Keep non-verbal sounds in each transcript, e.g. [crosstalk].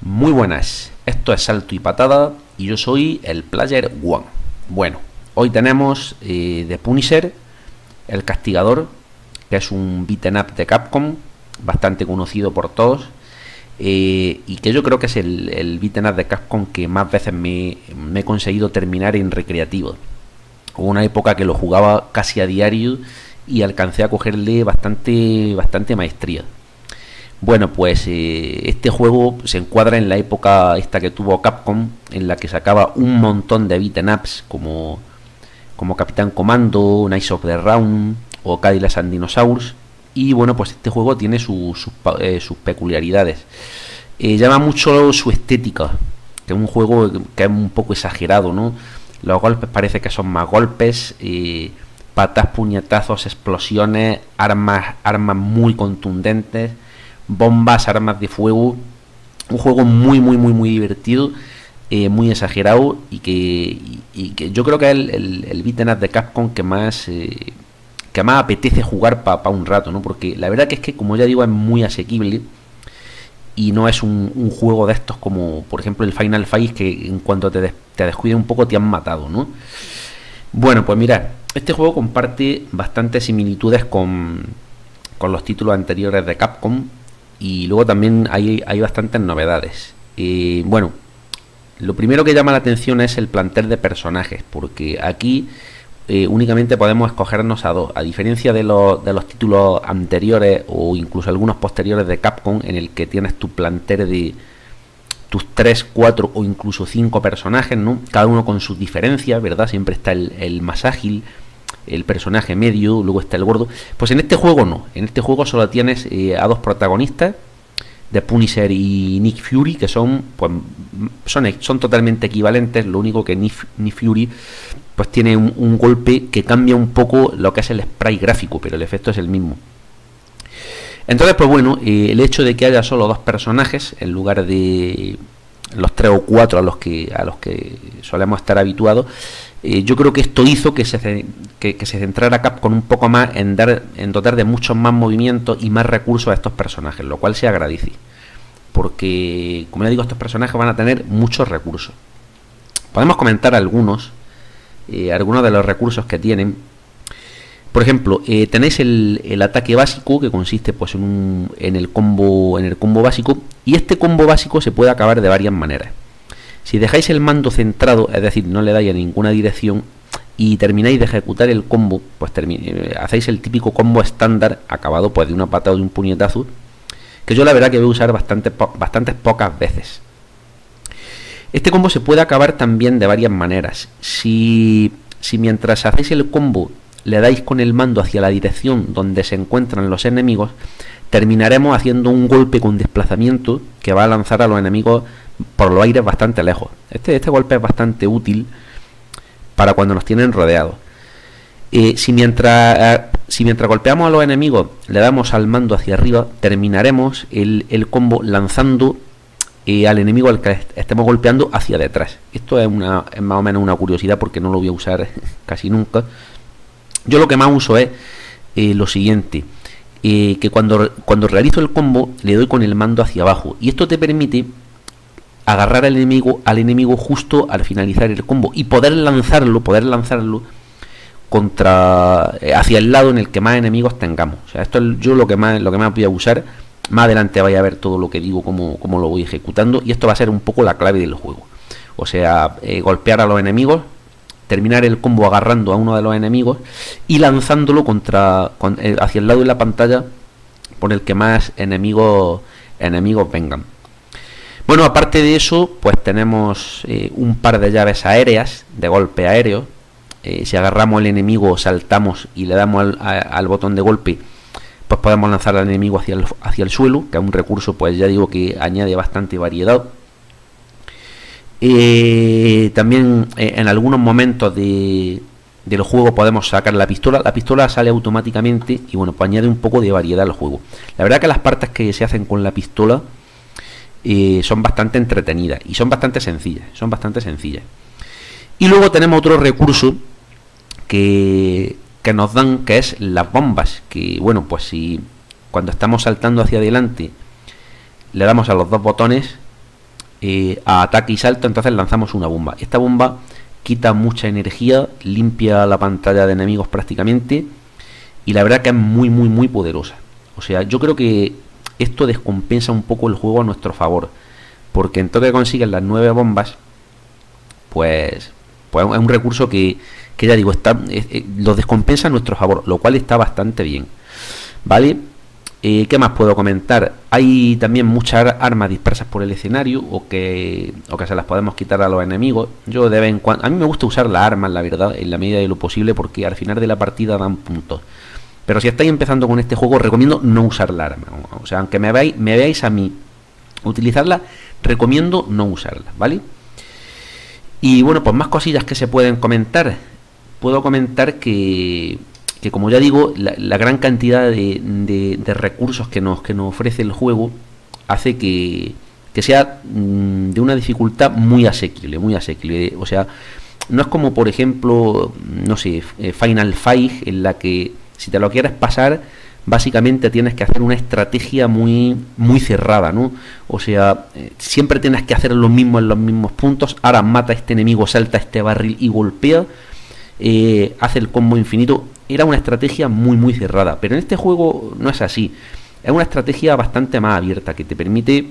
Muy buenas, esto es Salto y Patada y yo soy el Player One. Bueno, hoy tenemos eh, The Punisher, El Castigador, que es un beaten up de Capcom, bastante conocido por todos, eh, y que yo creo que es el, el beaten up de Capcom que más veces me, me he conseguido terminar en recreativo. Hubo una época que lo jugaba casi a diario y alcancé a cogerle bastante, bastante maestría. Bueno, pues eh, este juego se encuadra en la época esta que tuvo Capcom, en la que sacaba un montón de beaten ups como, como Capitán Comando, Nice of the Round o Cadillac and Dinosaurs. Y bueno, pues este juego tiene sus, eh, peculiaridades. Eh, llama mucho su estética, que es un juego que es un poco exagerado, ¿no? Los golpes parece que son más golpes, patas, puñetazos, explosiones, armas, armas muy contundentes bombas, armas de fuego. Un juego muy, muy, muy, muy divertido, eh, muy exagerado y que, y, que yo creo que es el, el, el de Capcom que más, eh, que más apetece jugar para pa un rato, ¿no? Porque la verdad que es que, como ya digo, es muy asequible y no es un, juego de estos como, por ejemplo, el Final Fight que en cuanto te, te descuide un poco te han matado, ¿no? Bueno, pues mira, este juego comparte bastantes similitudes con, con los títulos anteriores de Capcom y luego también hay, hay bastantes novedades. Bueno, lo primero que llama la atención es el plantel de personajes, porque aquí eh, únicamente podemos escogernos a dos, a diferencia de, los, de los títulos anteriores o incluso algunos posteriores de Capcom, en el que tienes tu plantel de tus 3, 4 o incluso 5 personajes, ¿no? Cada uno con sus diferencias, ¿verdad? Siempre está el, el más ágil, el personaje medio, luego está el gordo. Pues en este juego no, en este juego solo tienes eh, a dos protagonistas, de Punisher y Nick Fury, que son, pues, son, son totalmente equivalentes, lo único que Nick, Nick Fury pues tiene un, golpe que cambia un poco lo que es el spray gráfico, pero el efecto es el mismo. Entonces, pues bueno, eh, el hecho de que haya solo dos personajes en lugar de los tres o cuatro a los que a los que solemos estar habituados, yo creo que esto hizo que se, que, se centrara Capcom un poco más en, dar, en dotar de muchos más movimientos y más recursos a estos personajes, lo cual se agradece. Porque, como ya digo, estos personajes van a tener muchos recursos. Podemos comentar algunos, eh, algunos de los recursos que tienen. Por ejemplo, eh, tenéis el, el, ataque básico que consiste pues en, un, en el combo en el combo básico y este combo básico se puede acabar de varias maneras. Si dejáis el mando centrado, es decir, no le dais a ninguna dirección y termináis de ejecutar el combo, pues eh, hacéis el típico combo estándar acabado pues de una patada o de un puñetazo, que yo la verdad que voy a usar bastante, bastantes pocas veces. Este combo se puede acabar también de varias maneras. Si, si mientras hacéis el combo le dais con el mando hacia la dirección donde se encuentran los enemigos, terminaremos haciendo un golpe con desplazamiento que va a lanzar a los enemigos por los aires bastante lejos. Este, este golpe es bastante útil para cuando nos tienen rodeados. Eh, si, mientras, eh, si mientras golpeamos a los enemigos le damos al mando hacia arriba, terminaremos el, el combo lanzando eh, al enemigo al que est estemos golpeando hacia detrás. Esto es, una, es más o menos una curiosidad porque no lo voy a usar [laughs] casi nunca. Yo lo que más uso es eh, lo siguiente. Que cuando, cuando realizo el combo le doy con el mando hacia abajo y esto te permite agarrar al enemigo al enemigo justo al finalizar el combo y poder lanzarlo poder lanzarlo contra eh, hacia el lado en el que más enemigos tengamos. O sea esto es yo lo que más lo que más voy a usar más adelante vaya a ver todo lo que digo cómo, cómo lo voy ejecutando y esto va a ser un poco la clave del juego. O sea eh, golpear a los enemigos terminar el combo agarrando a uno de los enemigos y lanzándolo contra con, eh, hacia el lado de la pantalla por el que más enemigos enemigos vengan bueno, aparte de eso, pues tenemos eh, un par de llaves aéreas, de golpe aéreo. Eh, si agarramos al enemigo, saltamos y le damos al, a, al, botón de golpe, pues podemos lanzar al enemigo hacia el, suelo, que es un recurso, pues ya digo que añade bastante variedad. Eh, también en algunos momentos de, del juego podemos sacar la pistola. La pistola sale automáticamente y bueno, pues añade un poco de variedad al juego. La verdad que las partes que se hacen con la pistola son bastante entretenidas y son bastante sencillas, son bastante sencillas. Y luego tenemos otro recurso que, que nos dan, que es las bombas, que bueno, pues si cuando estamos saltando hacia adelante le damos a los dos botones, eh, a ataque y salto, entonces lanzamos una bomba. Esta bomba quita mucha energía, limpia la pantalla de enemigos prácticamente y la verdad que es muy muy muy poderosa. O sea, yo creo que esto descompensa un poco el juego a nuestro favor, porque en todo que consiguen las nueve bombas, pues, pues es un recurso que, que ya digo, está, eh, lo descompensa a nuestro favor, lo cual está bastante bien. ¿Vale? Eh, ¿Qué más puedo comentar? Hay también muchas armas dispersas por el escenario o que, o que se las podemos quitar a los enemigos. Yo de vez en cuando... A mí me gusta usar las armas, la verdad, en la medida de lo posible porque al final de la partida dan puntos. Pero si estáis empezando con este juego, recomiendo no usar la arma. O sea, aunque me veáis, a mí utilizarla, recomiendo no usarla, ¿vale? Y bueno, pues más cosillas que se pueden comentar. Puedo comentar que que como ya digo, la, gran cantidad de, recursos que nos, que nos ofrece el juego hace que, sea mm, de una dificultad muy asequible, muy asequible. O sea, no es como por ejemplo, no sé, eh, Final Fight, en la que si te lo quieres pasar, básicamente tienes que hacer una estrategia muy, muy cerrada, ¿no? O sea, eh, siempre tienes que hacer lo mismo en los mismos puntos. Ahora mata a este enemigo, salta a este barril y golpea. Eh, hace el combo infinito era una estrategia muy muy cerrada, pero en este juego no es así. Es una estrategia bastante más abierta que te permite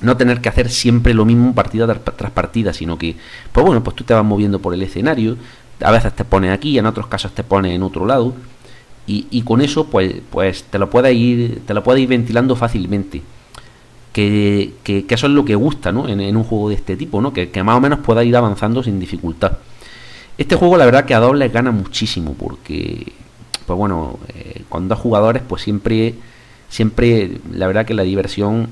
no tener que hacer siempre lo mismo partida tras partida, sino que, pues bueno, pues tú te vas moviendo por el escenario, a veces te pones aquí, en otros casos te pones en otro lado, y, con eso, pues, pues te lo puedes ir, te lo puedes ir ventilando fácilmente. Que, que, eso es lo que gusta, ¿no? En, un juego de este tipo, ¿no? Que, que más o menos pueda ir avanzando sin dificultad. Este juego la verdad que a dobles gana muchísimo porque, pues bueno, eh, con dos jugadores pues siempre, siempre la verdad que la diversión,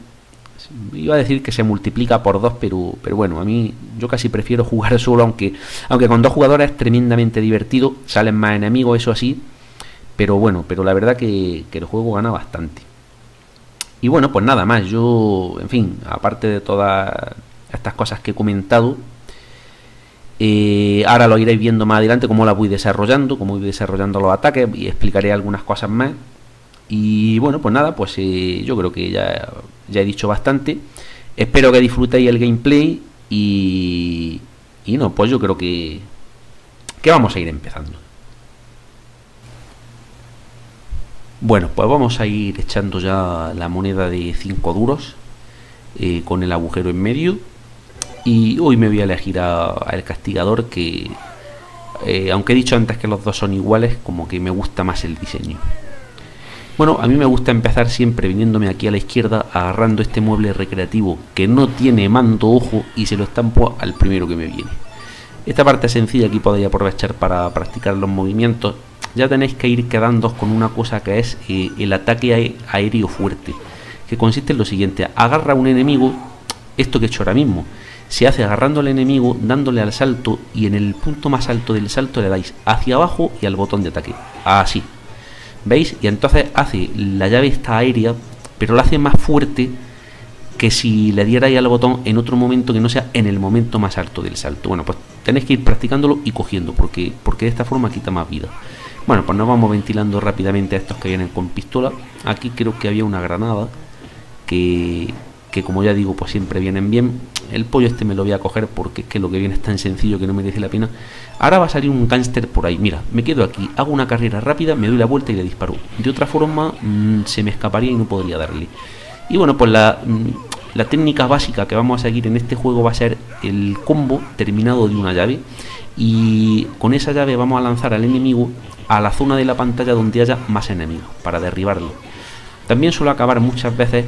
iba a decir que se multiplica por dos, pero, pero bueno, a mí yo casi prefiero [laughs] jugar solo, aunque, aunque con dos jugadores es tremendamente divertido, salen más enemigos, eso así, pero bueno, pero la verdad que, que el juego gana bastante. Y bueno, pues nada más, yo, en fin, aparte de todas estas cosas que he comentado, eh, ahora lo iréis viendo más adelante cómo la voy desarrollando, cómo voy desarrollando los ataques y explicaré algunas cosas más. Y bueno, pues nada, pues eh, yo creo que ya, ya he dicho bastante. Espero que disfrutéis el gameplay y, y no, pues yo creo que, que vamos a ir empezando. Bueno, pues vamos a ir echando ya la moneda de 5 duros eh, con el agujero en medio y hoy me voy a elegir al castigador que, eh, aunque he dicho antes que los dos son iguales, como que me gusta más el diseño. Bueno, a mí me gusta empezar siempre viniéndome aquí a la izquierda, agarrando este mueble recreativo que no tiene mando ojo y se lo estampo al primero que me viene. Esta parte sencilla aquí podéis aprovechar para practicar los movimientos. Ya tenéis que ir quedando con una cosa que es el ataque aéreo fuerte, que consiste en lo siguiente, agarra a un enemigo, esto que he hecho ahora mismo, se hace agarrando al enemigo, dándole al salto y en el punto más alto del salto le dais hacia abajo y al botón de ataque. Así. ¿Veis? Y entonces hace la llave esta aérea, pero la hace más fuerte que si le dierais al botón en otro momento que no sea en el momento más alto del salto. Bueno, pues tenéis que ir practicándolo y cogiendo, porque, porque de esta forma quita más vida. Bueno, pues nos vamos ventilando rápidamente a estos que vienen con pistola. Aquí creo que había una granada que, que como ya digo, pues siempre vienen bien. El pollo este me lo voy a coger porque es que lo que viene es tan sencillo que no merece la pena. Ahora va a salir un gángster por ahí. Mira, me quedo aquí, hago una carrera rápida, me doy la vuelta y le disparo. De otra forma, mm, se me escaparía y no podría darle. Y bueno, pues la, mm, la técnica básica que vamos a seguir en este juego va a ser el combo terminado de una llave. Y con esa llave vamos a lanzar al enemigo a la zona de la pantalla donde haya más enemigos para derribarlo. También suelo acabar muchas veces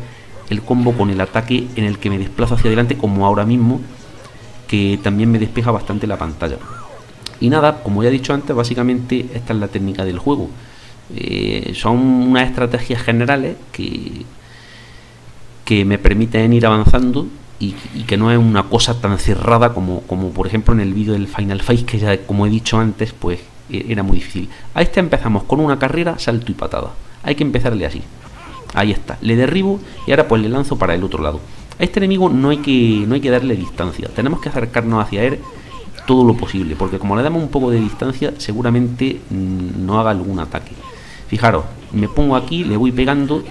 el combo con el ataque en el que me desplazo hacia adelante como ahora mismo que también me despeja bastante la pantalla y nada, como ya he dicho antes, básicamente esta es la técnica del juego eh, son unas estrategias generales que, que me permiten ir avanzando y, que no es una cosa tan cerrada como, como por ejemplo en el vídeo del Final Fight que ya como he dicho antes pues era muy difícil a este empezamos con una carrera, salto y patada hay que empezarle así Ahí está, le derribo y ahora pues le lanzo para el otro lado. A este enemigo no hay que, no hay que darle distancia, tenemos que acercarnos hacia él todo lo posible, porque como le damos un poco de distancia, seguramente mm, no haga algún ataque. Fijaros, me pongo aquí, le voy pegando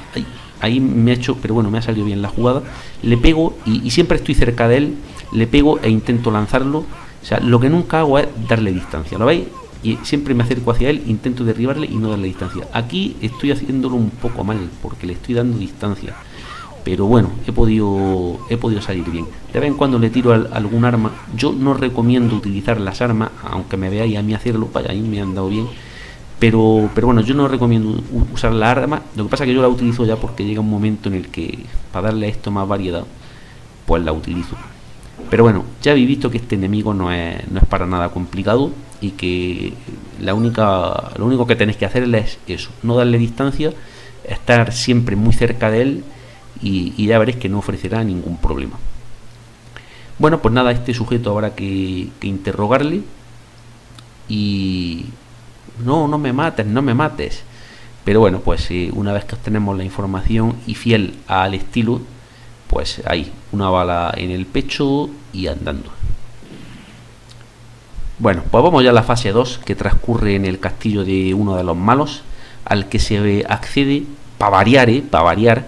ahí me ha hecho, pero bueno, me ha salido bien la jugada. Le pego y, siempre estoy cerca de él, le pego e intento lanzarlo. O sea, lo que nunca hago es darle distancia, ¿lo veis? Y siempre me acerco hacia él, intento derribarle y no darle distancia. Aquí estoy haciéndolo un poco mal porque le estoy dando distancia. Pero bueno, he podido, he podido salir bien. De vez en cuando le tiro algún arma. Yo no recomiendo utilizar las armas, aunque me veáis a mí hacerlo, vaya, ahí me han dado bien pero, pero bueno, yo no recomiendo usar la arma. Lo que pasa es que yo la utilizo ya porque llega un momento en el que para darle a esto más variedad, pues la utilizo. Pero bueno, ya habéis visto que este enemigo no es, no es para nada complicado y que la única, lo único que tenéis que hacerle es eso, no darle distancia, estar siempre muy cerca de él y, ya veréis que no ofrecerá ningún problema. Bueno, pues nada, este sujeto habrá que, interrogarle y, no, no me mates, no me mates. Pero bueno, pues una vez que obtenemos la información y fiel al estilo, pues ahí, una bala en el pecho y andando. Bueno, pues vamos ya a la fase 2 que transcurre en el castillo de uno de los malos, al que se accede para variar, ¿eh? para variar,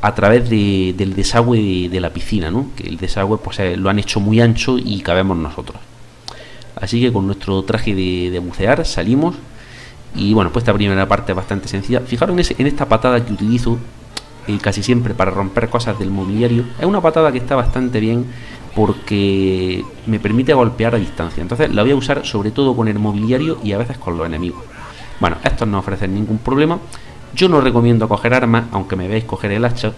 a través del desagüe de, la piscina, ¿no? Que el desagüe pues eh, lo han hecho muy ancho y cabemos nosotros. Así que con nuestro traje de, bucear salimos. Y bueno, pues esta primera parte es bastante sencilla. Fijaros en, esta patada que utilizo eh, casi siempre para romper cosas del mobiliario. Es una patada que está bastante bien porque me permite golpear a distancia. Entonces la voy a usar sobre todo con el mobiliario y a veces con los enemigos. Bueno, estos no ofrecen ningún problema. Yo no recomiendo coger armas, aunque me veáis coger el hacha.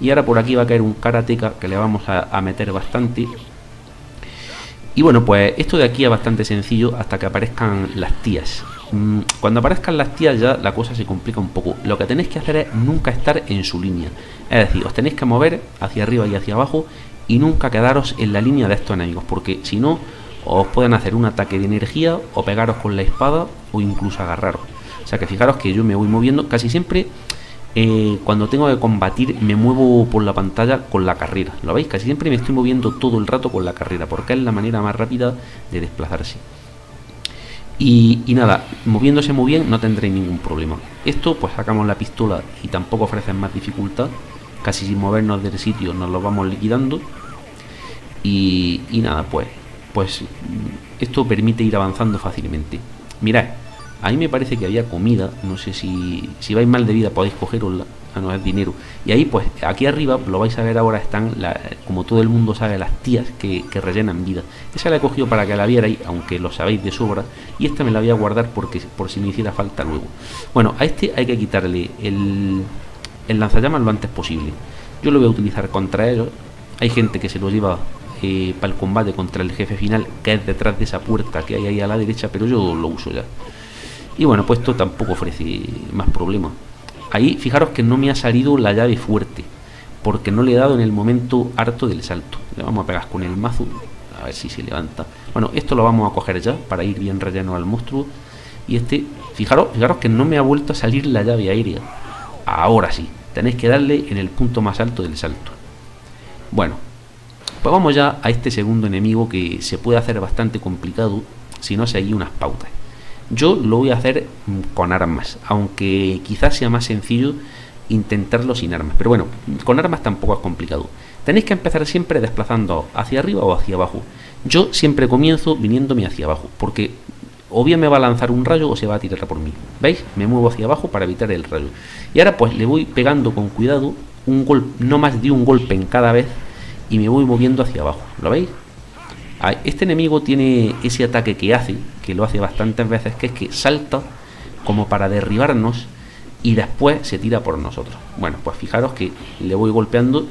Y ahora por aquí va a caer un karateka que le vamos a meter bastante. Y bueno, pues esto de aquí es bastante sencillo hasta que aparezcan las tías. Mm, cuando aparezcan las tías ya la cosa se complica un poco. Lo que tenéis que hacer es nunca estar en su línea. Es decir, os tenéis que mover hacia arriba y hacia abajo y nunca quedaros en la línea de estos enemigos. Porque si no, os pueden hacer un ataque de energía o pegaros con la espada o incluso agarraros. O sea que fijaros que yo me voy moviendo casi siempre eh, cuando tengo que combatir me muevo por la pantalla con la carrera. ¿Lo veis? Casi siempre me estoy moviendo todo el rato con la carrera, porque es la manera más rápida de desplazarse. Y, nada, moviéndose muy bien no tendré ningún problema. Esto, pues sacamos la pistola y tampoco ofrece más dificultad. Casi sin movernos del sitio nos lo vamos liquidando. Y, y nada, pues, pues esto permite ir avanzando fácilmente. Mirad, Ahí me parece que había comida, no sé si, si vais mal de vida podéis cogerosla, a no es dinero. Y ahí pues, aquí arriba, lo vais a ver ahora, están, como todo el mundo sabe, las tías que, rellenan vida. Esa la he cogido para que la vierais, aunque lo sabéis de sobra, y esta me la voy a guardar porque por si me hiciera falta luego. Bueno, a este hay que quitarle el, el lanzallamas lo antes posible. Yo lo voy a utilizar contra ellos. Hay gente que se lo lleva eh, para el combate contra el jefe final, que es detrás de esa puerta que hay ahí a la derecha, pero yo lo uso ya. Y bueno, pues esto tampoco ofrece más problemas. Ahí fijaros que no me ha salido la llave fuerte, porque no le he dado en el momento harto del salto. Le vamos a pegar con el mazo, a ver si se levanta. Bueno, esto lo vamos a coger ya para ir bien relleno al monstruo. Y este, fijaros, fijaros que no me ha vuelto a salir la llave aérea. Ahora sí, tenéis que darle en el punto más alto del salto. Bueno, pues vamos ya a este segundo enemigo que se puede hacer bastante complicado si no seguís unas pautas. Yo lo voy a hacer con armas, aunque quizás sea más sencillo intentarlo sin armas. Pero bueno, con armas tampoco es complicado. Tenéis que empezar siempre desplazando hacia arriba o hacia abajo. Yo siempre comienzo viniéndome hacia abajo, porque o bien me va a lanzar un rayo o se va a tirar por mí. ¿Veis? Me muevo hacia abajo para evitar el rayo. Y ahora pues le voy pegando con cuidado un golpe, no más de un golpe en cada vez y me voy moviendo hacia abajo. ¿Lo veis? Este enemigo tiene ese ataque que hace, que lo hace bastantes veces, que es que salta como para derribarnos y después se tira por nosotros. Bueno, pues fijaros que le voy golpeando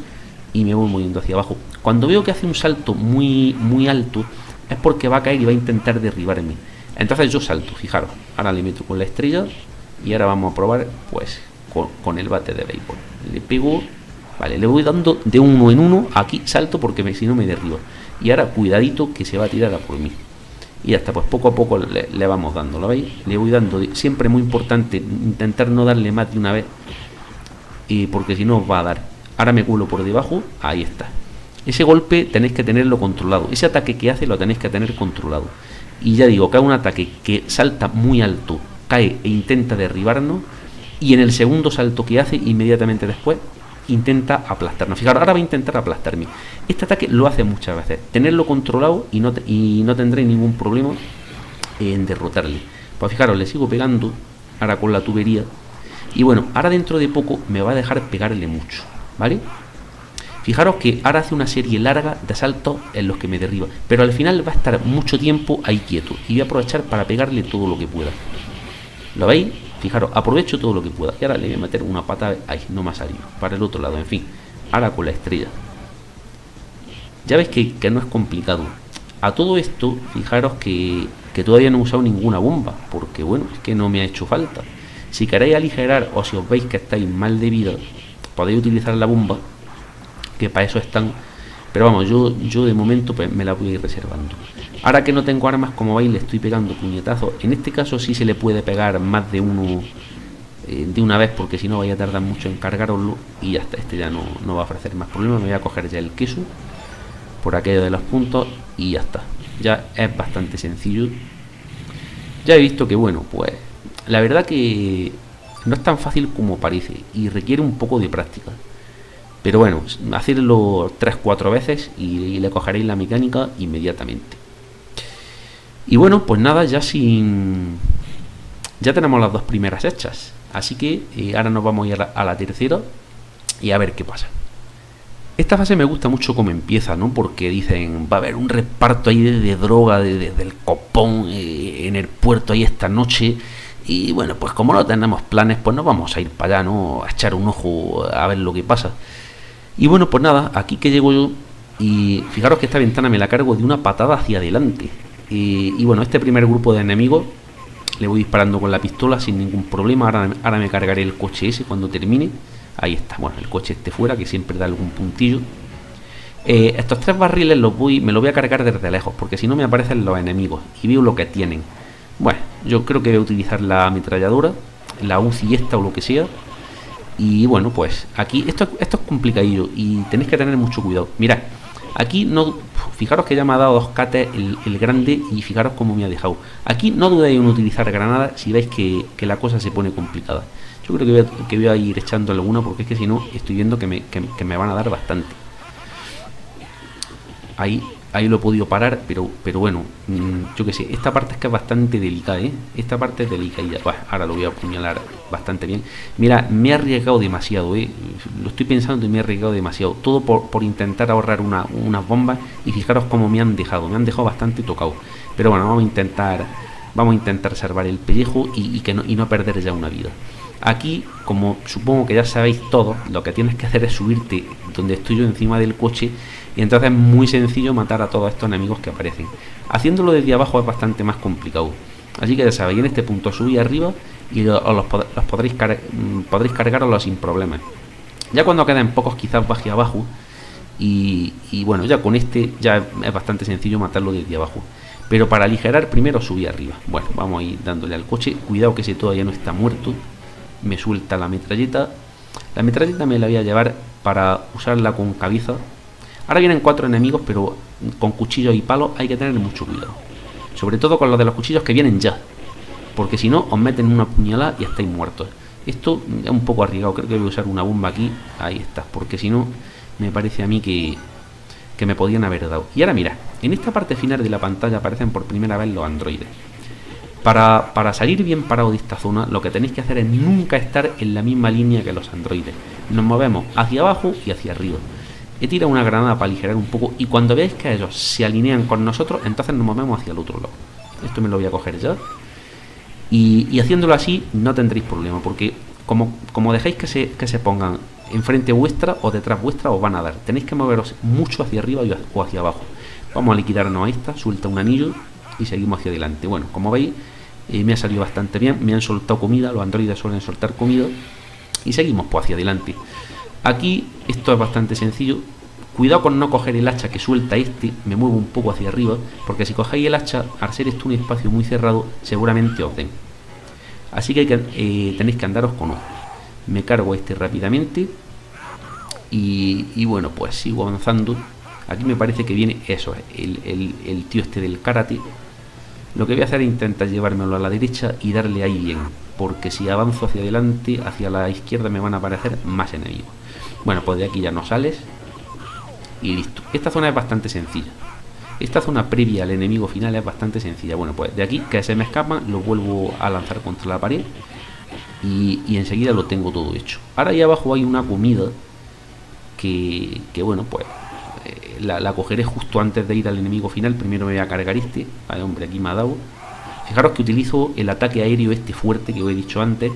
y me voy moviendo hacia abajo. Cuando veo que hace un salto muy, muy alto, es porque va a caer y va a intentar derribarme. Entonces yo salto, fijaros. Ahora le meto con la estrella y ahora vamos a probar pues con, el bate de béisbol. Le pego, vale, le voy dando de uno en uno. Aquí salto porque si no me derriba y ahora cuidadito que se va a tirar a por mí. Y hasta pues poco a poco le, vamos dando, ¿lo veis? Le voy dando, siempre muy importante intentar no darle más de una vez, y porque si no os va a dar. Ahora me culo por debajo, ahí está. Ese golpe tenéis que tenerlo controlado, ese ataque que hace lo tenéis que tener controlado. Y ya digo, cae un ataque que salta muy alto, cae e intenta derribarnos, y en el segundo salto que hace, inmediatamente después, intenta aplastarnos. Fijaros, ahora va a intentar aplastarme. Este ataque lo hace muchas veces. Tenerlo controlado y no, y no tendré ningún problema en derrotarle. Pues fijaros, le sigo pegando ahora con la tubería. Y bueno, ahora dentro de poco me va a dejar pegarle mucho, ¿vale? Fijaros que ahora hace una serie larga de saltos en los que me derriba. Pero al final va a estar mucho tiempo ahí quieto. Y voy a aprovechar para pegarle todo lo que pueda. ¿Lo veis? Fijaros, aprovecho todo lo que pueda. Y ahora le voy a meter una pata ahí, no más arriba, para el otro lado, en fin. Ahora con la estrella. Ya veis que, no es complicado. A todo esto, fijaros que, que todavía no he usado ninguna bomba, porque bueno, es que no me ha hecho falta. Si queréis aligerar o si os veis que estáis mal de vida, podéis utilizar la bomba, que para eso están. Pero vamos, yo, yo de momento pues, me la voy a ir reservando. Ahora que no tengo armas, como veis, le estoy pegando puñetazos. En este caso sí se le puede pegar más de uno eh, de una vez, porque si no vaya a tardar mucho en cargarlo y ya está. Este ya no, no va a ofrecer más problemas. Me voy a coger ya el queso por aquello de los puntos y ya está. Ya es bastante sencillo. Ya he visto que, bueno, pues la verdad que no es tan fácil como parece y requiere un poco de práctica. Pero bueno, hacerlo 3-4 veces y le cogeréis la mecánica inmediatamente. Y bueno, pues nada, ya sin... Ya tenemos las dos primeras hechas. Así que eh, ahora nos vamos a ir a la, tercera y a ver qué pasa. Esta fase me gusta mucho cómo empieza, ¿no? Porque dicen, va a haber un reparto ahí de, droga desde del copón eh, en el puerto ahí esta noche. Y bueno, pues como no tenemos planes, pues nos vamos a ir para allá, ¿no? A echar un ojo a ver lo que pasa. Y bueno, pues nada, aquí que llego yo y fijaros que esta ventana me la cargo de una patada hacia adelante. Y, bueno, este primer grupo de enemigos le voy disparando con la pistola sin ningún problema. Ahora, me cargaré el coche ese cuando termine. Ahí está, bueno, el coche este fuera que siempre da algún puntillo. Eh, estos tres barriles los voy, me los voy a cargar desde lejos porque si no me aparecen los enemigos y veo lo que tienen. Bueno, yo creo que voy a utilizar la ametralladora, la UCI esta o lo que sea. Y bueno, pues aquí esto, esto es complicadillo y tenéis que tener mucho cuidado. Mirad, Aquí no, fijaros que ya me ha dado dos cates el, grande y fijaros cómo me ha dejado. Aquí no dudéis en utilizar granadas si veis que, la cosa se pone complicada. Yo creo que voy, a, que voy a ir echando alguna porque es que si no estoy viendo que me, que me van a dar bastante. Ahí ahí lo he podido parar, pero, pero bueno, mm, yo que sé, esta parte es que es bastante delicada, ¿eh? Esta parte es delicada, bueno, ahora lo voy a apuñalar bastante bien. Mira, me he arriesgado demasiado, ¿eh? Lo estoy pensando y me he arriesgado demasiado. Todo por, por intentar ahorrar una, unas bombas y fijaros cómo me han dejado, me han dejado bastante tocado. Pero bueno, vamos a intentar, vamos a intentar salvar el pellejo y, que no, y no perder ya una vida. Aquí, como supongo que ya sabéis todo, lo que tienes que hacer es subirte donde estoy yo encima del coche y entonces es muy sencillo matar a todos estos enemigos que aparecen. Haciéndolo desde abajo es bastante más complicado. Así que ya sabéis, en este punto subí arriba y los, podréis, mm, podréis cargarlos sin problemas. Ya cuando queden pocos quizás baje abajo y, bueno, ya con este ya es bastante sencillo matarlo desde abajo. Pero para aligerar primero subí arriba. Bueno, vamos a ir dándole al coche. Cuidado que ese todavía no está muerto. Me suelta la metralleta. La metralleta me la voy a llevar para usarla con cabeza Ahora vienen cuatro enemigos, pero con cuchillos y palos hay que tener mucho cuidado. Sobre todo con los de los cuchillos que vienen ya. Porque si no, os meten una puñalada y estáis muertos. Esto es un poco arriesgado. Creo que voy a usar una bomba aquí. Ahí está. Porque si no, me parece a mí que, que me podían haber dado. Y ahora mira, en esta parte final de la pantalla aparecen por primera vez los androides. Para, para, salir bien parado de esta zona, lo que tenéis que hacer es nunca estar en la misma línea que los androides. Nos movemos hacia abajo y hacia arriba. He tirado una granada para aligerar un poco y cuando veáis que ellos se alinean con nosotros, entonces nos movemos hacia el otro lado. Esto me lo voy a coger ya. Y, haciéndolo así no tendréis problema, porque como, como dejéis que se, que se pongan enfrente vuestra o detrás vuestra, os van a dar. Tenéis que moveros mucho hacia arriba o hacia abajo. Vamos a liquidarnos a esta, suelta un anillo y seguimos hacia adelante. Bueno, como veis, eh, me ha salido bastante bien. Me han soltado comida, los androides suelen soltar comida. Y seguimos pues hacia adelante. Aquí esto es bastante sencillo. Cuidado con no coger el hacha que suelta este, me muevo un poco hacia arriba, porque si cogéis el hacha, al ser esto un espacio muy cerrado, seguramente os den. Así que, eh, tenéis que andaros con ojo. Me cargo este rápidamente. Y, bueno, pues sigo avanzando. Aquí me parece que viene eso, el, el tío este del karate. Lo que voy a hacer es intentar llevármelo a la derecha y darle ahí bien. porque si avanzo hacia adelante, hacia la izquierda me van a aparecer más enemigos. Bueno, pues de aquí ya no sales y listo. Esta zona es bastante sencilla. Esta zona previa al enemigo final es bastante sencilla. Bueno, pues de aquí que se me escapa, lo vuelvo a lanzar contra la pared y, enseguida lo tengo todo hecho. Ahora ahí abajo hay una comida que, bueno, pues eh, la, cogeré justo antes de ir al enemigo final. Primero me voy a cargar este. Ay, hombre, aquí me ha dado. Fijaros que utilizo el ataque aéreo este fuerte que os he dicho antes.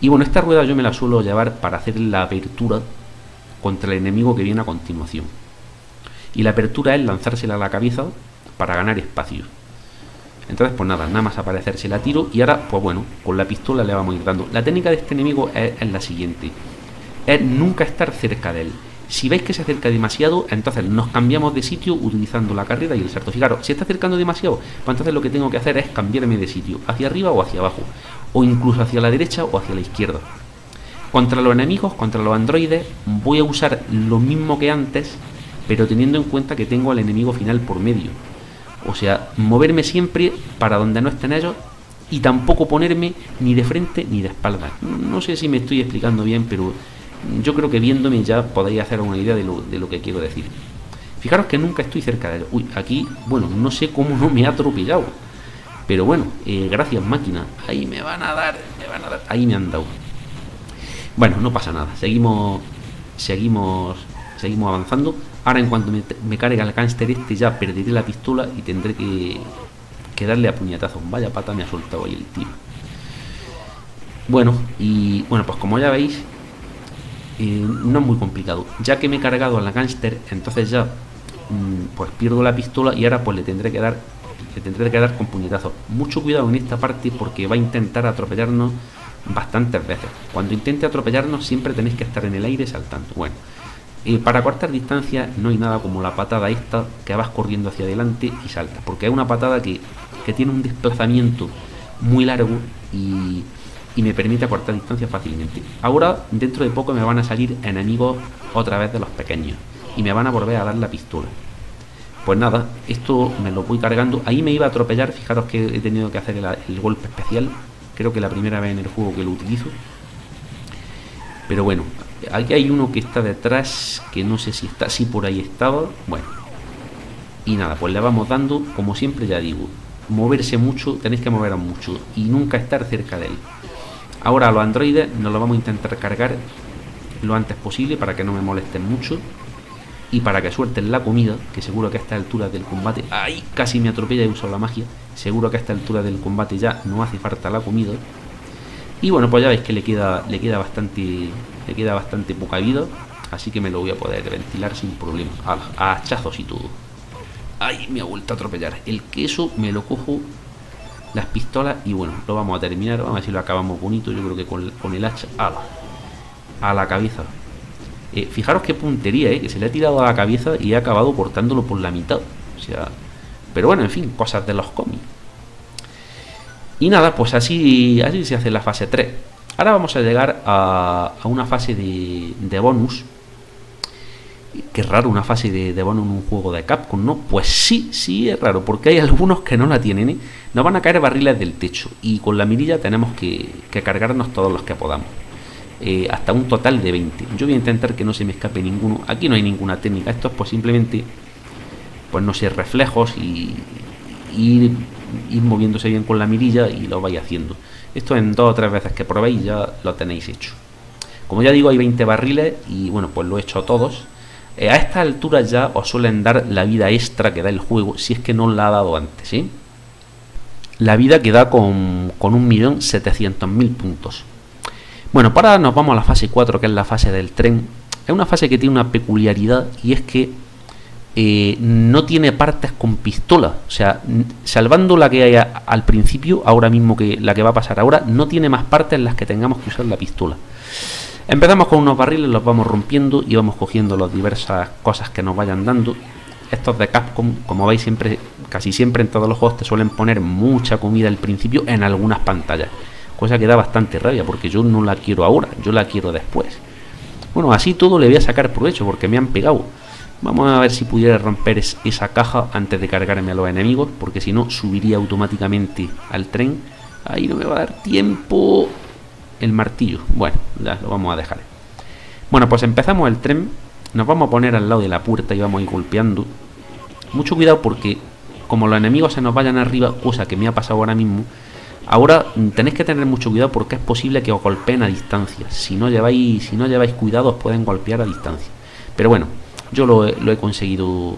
Y bueno, esta rueda yo me la suelo llevar para hacer la apertura contra el enemigo que viene a continuación. Y la apertura es lanzársela a la cabeza para ganar espacio. Entonces, pues nada, nada más aparecerse la tiro y ahora, pues bueno, con la pistola le vamos a ir dando. La técnica de este enemigo es, la siguiente. Es nunca estar cerca de él. Si veis que se acerca demasiado, entonces nos cambiamos de sitio utilizando la carrera y el salto. Fijaros, si está acercando demasiado, pues entonces lo que tengo que hacer es cambiarme de sitio, hacia arriba o hacia abajo, o incluso hacia la derecha o hacia la izquierda. Contra los enemigos, contra los androides, voy a usar lo mismo que antes, pero teniendo en cuenta que tengo al enemigo final por medio. O sea, moverme siempre para donde no estén ellos y tampoco ponerme ni de frente ni de espalda. No sé si me estoy explicando bien, pero yo creo que viéndome ya podéis hacer una idea de lo, de lo que quiero decir. Fijaros que nunca estoy cerca de ellos. Uy, aquí, bueno, no sé cómo no me ha atropellado. Pero bueno, eh, gracias máquina. Ahí me van a dar, me van a dar. Ahí me han dado. Bueno, no pasa nada. Seguimos, seguimos, seguimos avanzando. Ahora en cuanto me, cargue el cáncer este ya perderé la pistola y tendré que, que darle a puñetazo. Vaya pata me ha soltado ahí el tío. Bueno, y bueno, pues como ya veis, eh, no es muy complicado. Ya que me he cargado a la entonces ya mm, pues pierdo la pistola y ahora pues le tendré que dar le tendré que dar con puñetazo. Mucho cuidado en esta parte porque va a intentar atropellarnos bastantes veces. Cuando intente atropellarnos siempre tenéis que estar en el aire saltando. Bueno, para cortar distancia no hay nada como la patada esta que vas corriendo hacia adelante y saltas, porque es una patada que, tiene un desplazamiento muy largo y, me permite cortar distancia fácilmente. Ahora, dentro de poco me van a salir enemigos otra vez de los pequeños y me van a volver a dar la pistola. Pues nada, esto me lo voy cargando. Ahí me iba a atropellar, fijaros que he tenido que hacer el golpe especial. Creo que la primera vez en el juego que lo utilizo. Pero bueno, Aquí hay uno que está detrás, que no sé si está, si por ahí estaba. Bueno. Y nada, pues le vamos dando, como siempre ya digo, moverse mucho, tenéis que mover mucho y nunca estar cerca de él. Ahora los androides nos lo vamos a intentar cargar lo antes posible para que no me molesten mucho y para que suelten la comida, que seguro que a esta altura del combate, ¡ay! Casi me atropella y uso la magia. Seguro que a esta altura del combate ya no hace falta la comida. Y bueno, pues ya veis que le queda, le queda bastante le queda bastante poca vida, así que me lo voy a poder ventilar sin problema, a, hachazos y todo. Ay, me ha vuelto a atropellar. El queso me lo cojo las pistolas y bueno, lo vamos a terminar, vamos a ver si lo acabamos bonito, yo creo que con, el hacha a la, cabeza. Eh, fijaros qué puntería, eh, que se le ha tirado a la cabeza y ha acabado cortándolo por la mitad. O sea, pero bueno, en fin, cosas de los cómics. Y nada, pues así, así se hace la fase 3. Ahora vamos a llegar a, una fase de, bonus. Qué raro una fase de, bonus en un juego de Capcom, ¿no? Pues sí, sí es raro, porque hay algunos que no la tienen, ¿eh? Nos van a caer barriles del techo y con la mirilla tenemos que, cargarnos todos los que podamos. Eh, hasta un total de 20. Yo voy a intentar que no se me escape ninguno. Aquí no hay ninguna técnica. Esto es pues simplemente, pues no sé, reflejos y, ir moviéndose bien con la mirilla y lo vais haciendo. Esto en dos o tres veces que probéis ya lo tenéis hecho. Como ya digo, hay 20 barriles y bueno, pues lo he hecho todos. Eh, a esta altura ya os suelen dar la vida extra que da el juego, si es que no la ha dado antes, ¿sí? La vida que da con, con 1.700.000 puntos. Bueno, para nos vamos a la fase 4, que es la fase del tren. Es una fase que tiene una peculiaridad y es que eh, no tiene partes con pistola. O sea, salvando la que hay al principio, ahora mismo que la que va a pasar ahora, no tiene más partes en las que tengamos que usar la pistola. Empezamos con unos barriles, los vamos rompiendo y vamos cogiendo las diversas cosas que nos vayan dando. Estos de Capcom, como veis, siempre, casi siempre en todos los juegos te suelen poner mucha comida al principio en algunas pantallas. Cosa que da bastante rabia porque yo no la quiero ahora, yo la quiero después. Bueno, así todo le voy a sacar provecho porque me han pegado. Vamos a ver si pudiera romper esa caja antes de cargarme a los enemigos, porque si no subiría automáticamente al tren Ahí no me va a dar tiempo. El martillo. Bueno, ya lo vamos a dejar. Bueno, pues empezamos el tren. Nos vamos a poner al lado de la puerta y vamos a ir golpeando. Mucho cuidado porque como los enemigos se nos vayan arriba, cosa que me ha pasado ahora mismo, ahora tenéis que tener mucho cuidado porque es posible que os golpeen a distancia. Si no lleváis, si no lleváis cuidado, os pueden golpear a distancia. Pero bueno, yo lo, lo he conseguido,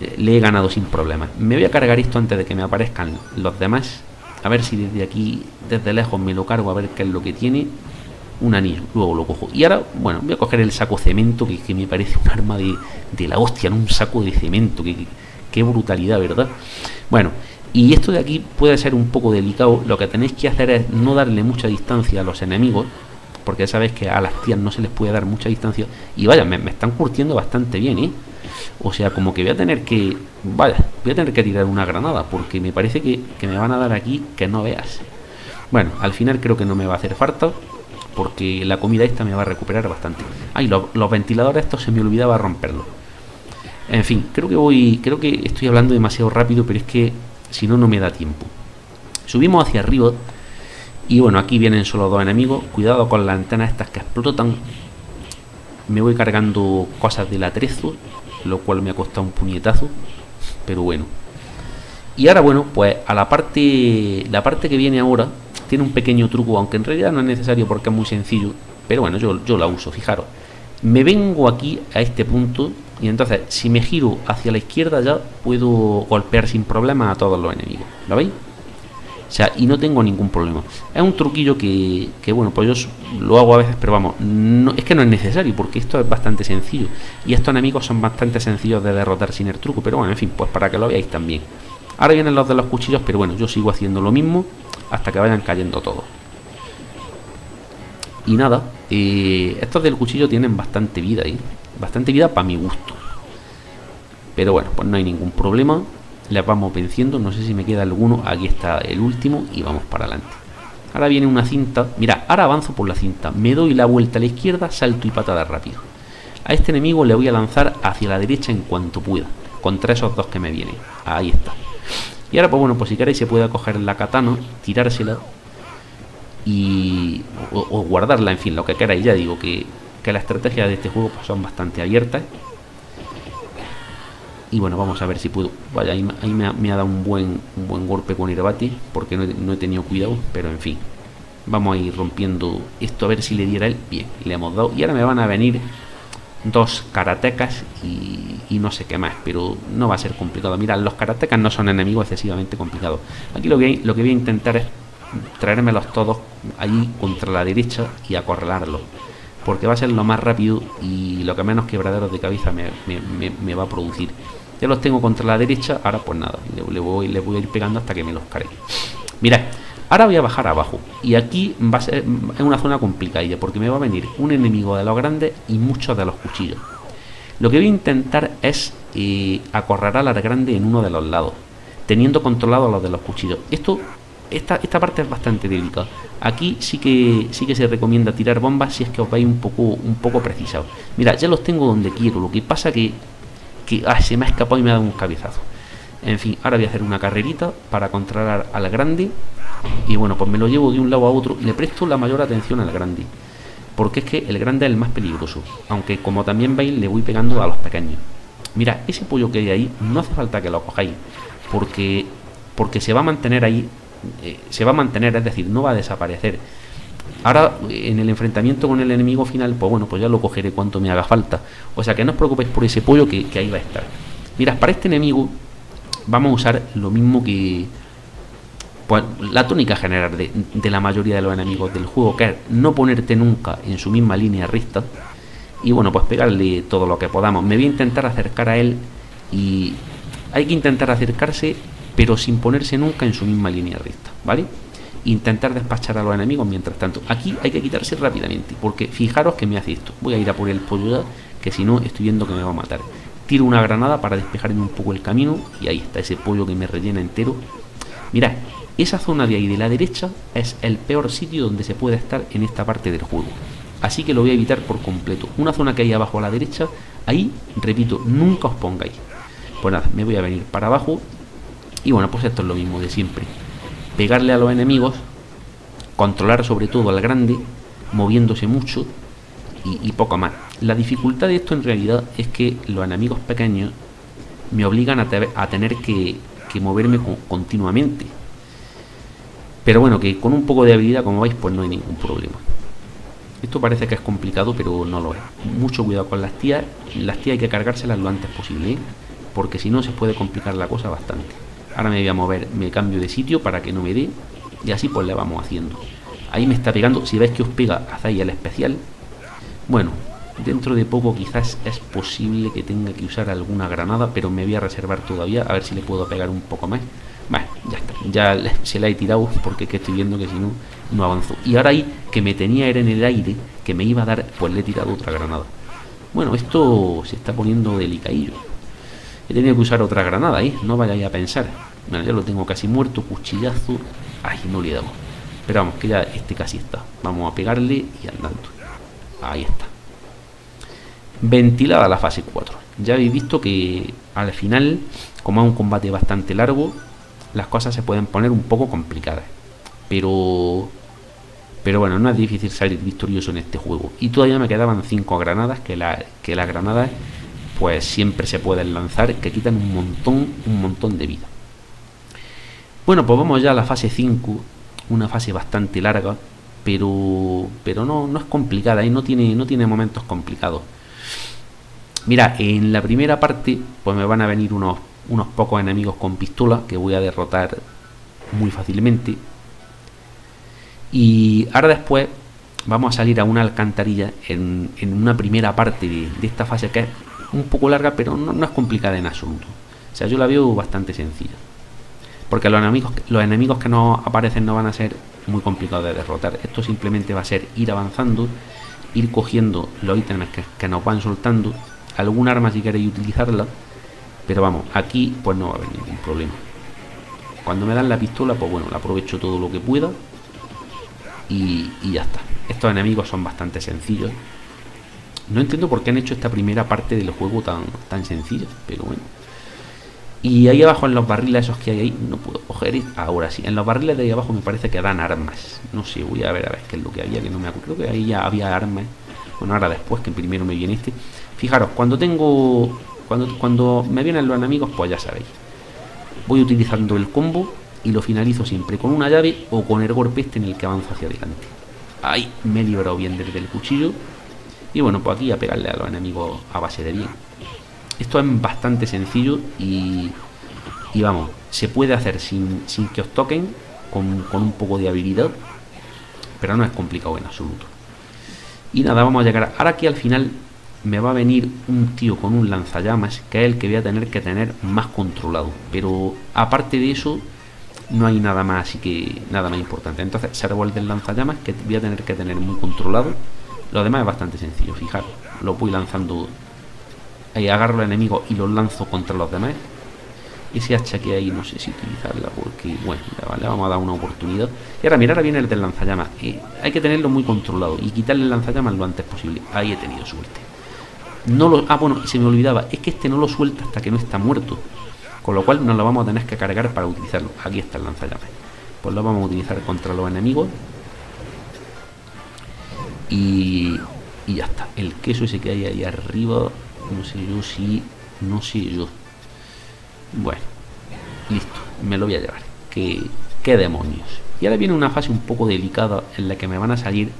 eh, le he ganado sin problemas. Me voy a cargar esto antes de que me aparezcan los demás. A ver si desde aquí, desde lejos me lo cargo, a ver qué es lo que tiene. Un anillo, luego lo cojo. Y ahora, bueno, voy a coger el saco cemento, que, que me parece un arma de, de la hostia, ¿no? un saco de cemento, qué brutalidad, ¿verdad? Bueno, y esto de aquí puede ser un poco delicado. Lo que tenéis que hacer es no darle mucha distancia a los enemigos, porque ya sabéis que a las tías no se les puede dar mucha distancia. Y vaya, me, están curtiendo bastante bien, ¿eh? O sea, como que voy a tener que. Vaya, voy a tener que tirar una granada, porque me parece que, que me van a dar aquí que no veas. Bueno, al final creo que no me va a hacer falta, porque la comida esta me va a recuperar bastante. Ay, los, los ventiladores estos se me olvidaba romperlos. En fin, creo que voy, creo que estoy hablando demasiado rápido, pero es que si no, no me da tiempo. Subimos hacia arriba y bueno, aquí vienen solo dos enemigos. Cuidado con las antenas estas que explotan. Me voy cargando cosas del atrezo, lo cual me ha costado un puñetazo, pero bueno. Y ahora bueno, pues a la parte, la parte que viene ahora tiene un pequeño truco, aunque en realidad no es necesario porque es muy sencillo, pero bueno, yo, yo la uso, fijaros. Me vengo aquí a este punto y entonces, si me giro hacia la izquierda ya puedo golpear sin problema a todos los enemigos. ¿Lo veis? O sea, y no tengo ningún problema. Es un truquillo que, que bueno, pues yo lo hago a veces, pero vamos, es que no es necesario porque esto es bastante sencillo. Y estos enemigos son bastante sencillos de derrotar sin el truco, pero bueno, en fin, pues para que lo veáis también. Ahora vienen los de los cuchillos, pero bueno, yo sigo haciendo lo mismo hasta que vayan cayendo todos. Y nada, eh, estos del cuchillo tienen bastante vida, ¿eh? bastante vida para mi gusto. Pero bueno, pues no hay ningún problema. Les vamos venciendo. No sé si me queda alguno. Aquí está el último y vamos para adelante. Ahora viene una cinta. Mira, ahora avanzo por la cinta. Me doy la vuelta a la izquierda, salto y patada rápido. A este enemigo le voy a lanzar hacia la derecha en cuanto pueda. Contra esos dos que me vienen. Ahí está. Y ahora, pues bueno, pues si queréis se puede coger la katana, tirársela y o, o guardarla, en fin, lo que queráis. Ya digo que que las estrategias de este juego pues, son bastante abiertas. Y bueno, vamos a ver si puedo. Vaya, ahí, me, ha, dado un buen, un buen golpe con Irbati, porque no he, no he, tenido cuidado, pero en fin. Vamos a ir rompiendo esto a ver si le diera él. Bien, le hemos dado. Y ahora me van a venir dos karatecas y, y, no sé qué más, pero no va a ser complicado. Mira, los karatecas no son enemigos excesivamente complicados. Aquí lo que, lo que voy a intentar es traérmelos todos allí contra la derecha y acorralarlos porque va a ser lo más rápido y lo que menos quebraderos de cabeza me, me va a producir. Ya los tengo contra la derecha, ahora pues nada, le, le, voy, le voy a ir pegando hasta que me los cargue. Mirad, ahora voy a bajar abajo y aquí va a ser es una zona complicada porque me va a venir un enemigo de los grandes y muchos de los cuchillos. Lo que voy a intentar es eh, acorralar al grande en uno de los lados, teniendo controlado los de los cuchillos. Esto esta, esta parte es bastante delicada. Aquí sí que sí que se recomienda tirar bombas si es que os vais un poco un poco precisados. Mira, ya los tengo donde quiero. Lo que pasa que, que ah, se me ha escapado y me ha dado un cabezazo. En fin, ahora voy a hacer una carrerita para controlar al grande. Y bueno, pues me lo llevo de un lado a otro y le presto la mayor atención al grande. Porque es que el grande es el más peligroso. Aunque como también veis, le voy pegando a los pequeños. Mira, ese pollo que hay ahí, no hace falta que lo cojáis. Porque, porque se va a mantener ahí eh, se va a mantener, es decir, no va a desaparecer. Ahora, en el enfrentamiento con el enemigo final, pues bueno, pues ya lo cogeré cuanto me haga falta. O sea que no os preocupéis por ese pollo que, ahí va a estar. Mirad, para este enemigo vamos a usar lo mismo que pues, la tónica general de, de, la mayoría de los enemigos del juego, que es no ponerte nunca en su misma línea recta. Y bueno, pues pegarle todo lo que podamos. Me voy a intentar acercar a él y hay que intentar acercarse pero sin ponerse nunca en su misma línea recta, ¿vale? Intentar despachar a los enemigos mientras tanto. Aquí hay que quitarse rápidamente, porque fijaros que me hace esto. Voy a ir a por el pollo ya, que si no estoy viendo que me va a matar. Tiro una granada para despejarme un poco el camino y ahí está ese pollo que me rellena entero. Mirad, esa zona de ahí de la derecha es el peor sitio donde se puede estar en esta parte del juego. Así que lo voy a evitar por completo. Una zona que hay abajo a la derecha, ahí, repito, nunca os pongáis. Pues nada, me voy a venir para abajo y bueno, pues esto es lo mismo de siempre. Pegarle a los enemigos, controlar sobre todo al grande, moviéndose mucho y, poco más. La dificultad de esto en realidad es que los enemigos pequeños me obligan a, tener que, moverme continuamente. Pero bueno, que con un poco de habilidad, como veis, pues no hay ningún problema. Esto parece que es complicado, pero no lo es. Mucho cuidado con las tías. Las tías hay que cargárselas lo antes posible, ¿eh? porque si no se puede complicar la cosa bastante. Ahora me voy a mover, me cambio de sitio para que no me dé, y así pues le vamos haciendo. Ahí me está pegando, si veis que os pega, hacéis el especial. Bueno, dentro de poco quizás es posible que tenga que usar alguna granada, pero me voy a reservar todavía, a ver si le puedo pegar un poco más. Vale, ya está, ya se la he tirado porque que estoy viendo que si no, no avanzo. Y ahora ahí, que me tenía era en el aire, que me iba a dar, pues le he tirado otra granada. Bueno, esto se está poniendo delicadillo. He tenido que usar otra granada, ¿eh? No vayáis a pensar. Bueno, ya lo tengo casi muerto, cuchillazo. Ay, no le damos. Pero vamos, que ya este casi está. Vamos a pegarle y andando. Ahí está. Ventilada la fase 4. Ya habéis visto que al final, como es un combate bastante largo, las cosas se pueden poner un poco complicadas. Pero pero bueno, no es difícil salir victorioso en este juego. Y todavía me quedaban 5 granadas, que, la, que las granadas pues siempre se pueden lanzar, que quitan un montón, un montón de vida. Bueno, pues vamos ya a la fase 5, una fase bastante larga, pero, pero no, no es complicada y no tiene, no tiene momentos complicados. Mira, en la primera parte, pues me van a venir unos unos pocos enemigos con pistola que voy a derrotar muy fácilmente. Y ahora después vamos a salir a una alcantarilla en, una primera parte de, esta fase que es un poco larga, pero no, es complicada en absoluto. O sea, yo la veo bastante sencilla. Porque los enemigos, los enemigos que nos aparecen no van a ser muy complicados de derrotar. Esto simplemente va a ser ir avanzando, ir cogiendo los ítems que, nos van soltando. Algún arma si queréis utilizarla pero vamos, aquí pues no va a haber ningún problema. Cuando me dan la pistola, pues bueno, la aprovecho todo lo que pueda. Y, ya está. Estos enemigos son bastante sencillos. No entiendo por qué han hecho esta primera parte del juego tan, tan sencilla, pero bueno. Y ahí abajo en los barriles esos que hay ahí, no puedo coger. Ahora sí, en los barriles de ahí abajo me parece que dan armas. No sé, voy a ver a ver qué es lo que había, que no me acuerdo. Creo que ahí ya había armas. Bueno, ahora después, que primero me viene este. Fijaros, cuando tengo cuando, cuando me vienen los enemigos, pues ya sabéis. Voy utilizando el combo y lo finalizo siempre con una llave o con el golpe este en el que avanzo hacia adelante. Ahí me he librado bien desde el cuchillo. Y bueno, pues aquí a pegarle a los enemigos a base de bien. Esto es bastante sencillo y, vamos, se puede hacer sin, que os toquen, con, un poco de habilidad, pero no es complicado en absoluto. Y nada, vamos a llegar. Ahora aquí al final me va a venir un tío con un lanzallamas que es el que voy a tener que tener más controlado. Pero aparte de eso, no hay nada más así que nada más importante. Entonces se revuelve el lanzallamas que voy a tener que tener muy controlado. Lo demás es bastante sencillo, fijar, lo voy lanzando. Ahí agarro al enemigo y lo lanzo contra los demás. Ese hacha que hay no sé si utilizarla porque, bueno, le vamos a dar una oportunidad. Y ahora, mira, ahora viene el del lanzallamas. Eh, hay que tenerlo muy controlado y quitarle el lanzallamas lo antes posible. Ahí he tenido suerte. No lo, ah, bueno, se me olvidaba, es que este no lo suelta hasta que no está muerto. Con lo cual nos lo vamos a tener que cargar para utilizarlo. Aquí está el lanzallamas. Pues lo vamos a utilizar contra los enemigos. Y, y ya está. El queso ese que hay ahí arriba, no sé yo si... No sé yo. Bueno, listo. Me lo voy a llevar. Que, qué demonios. Y ahora viene una fase un poco delicada en la que me van a salir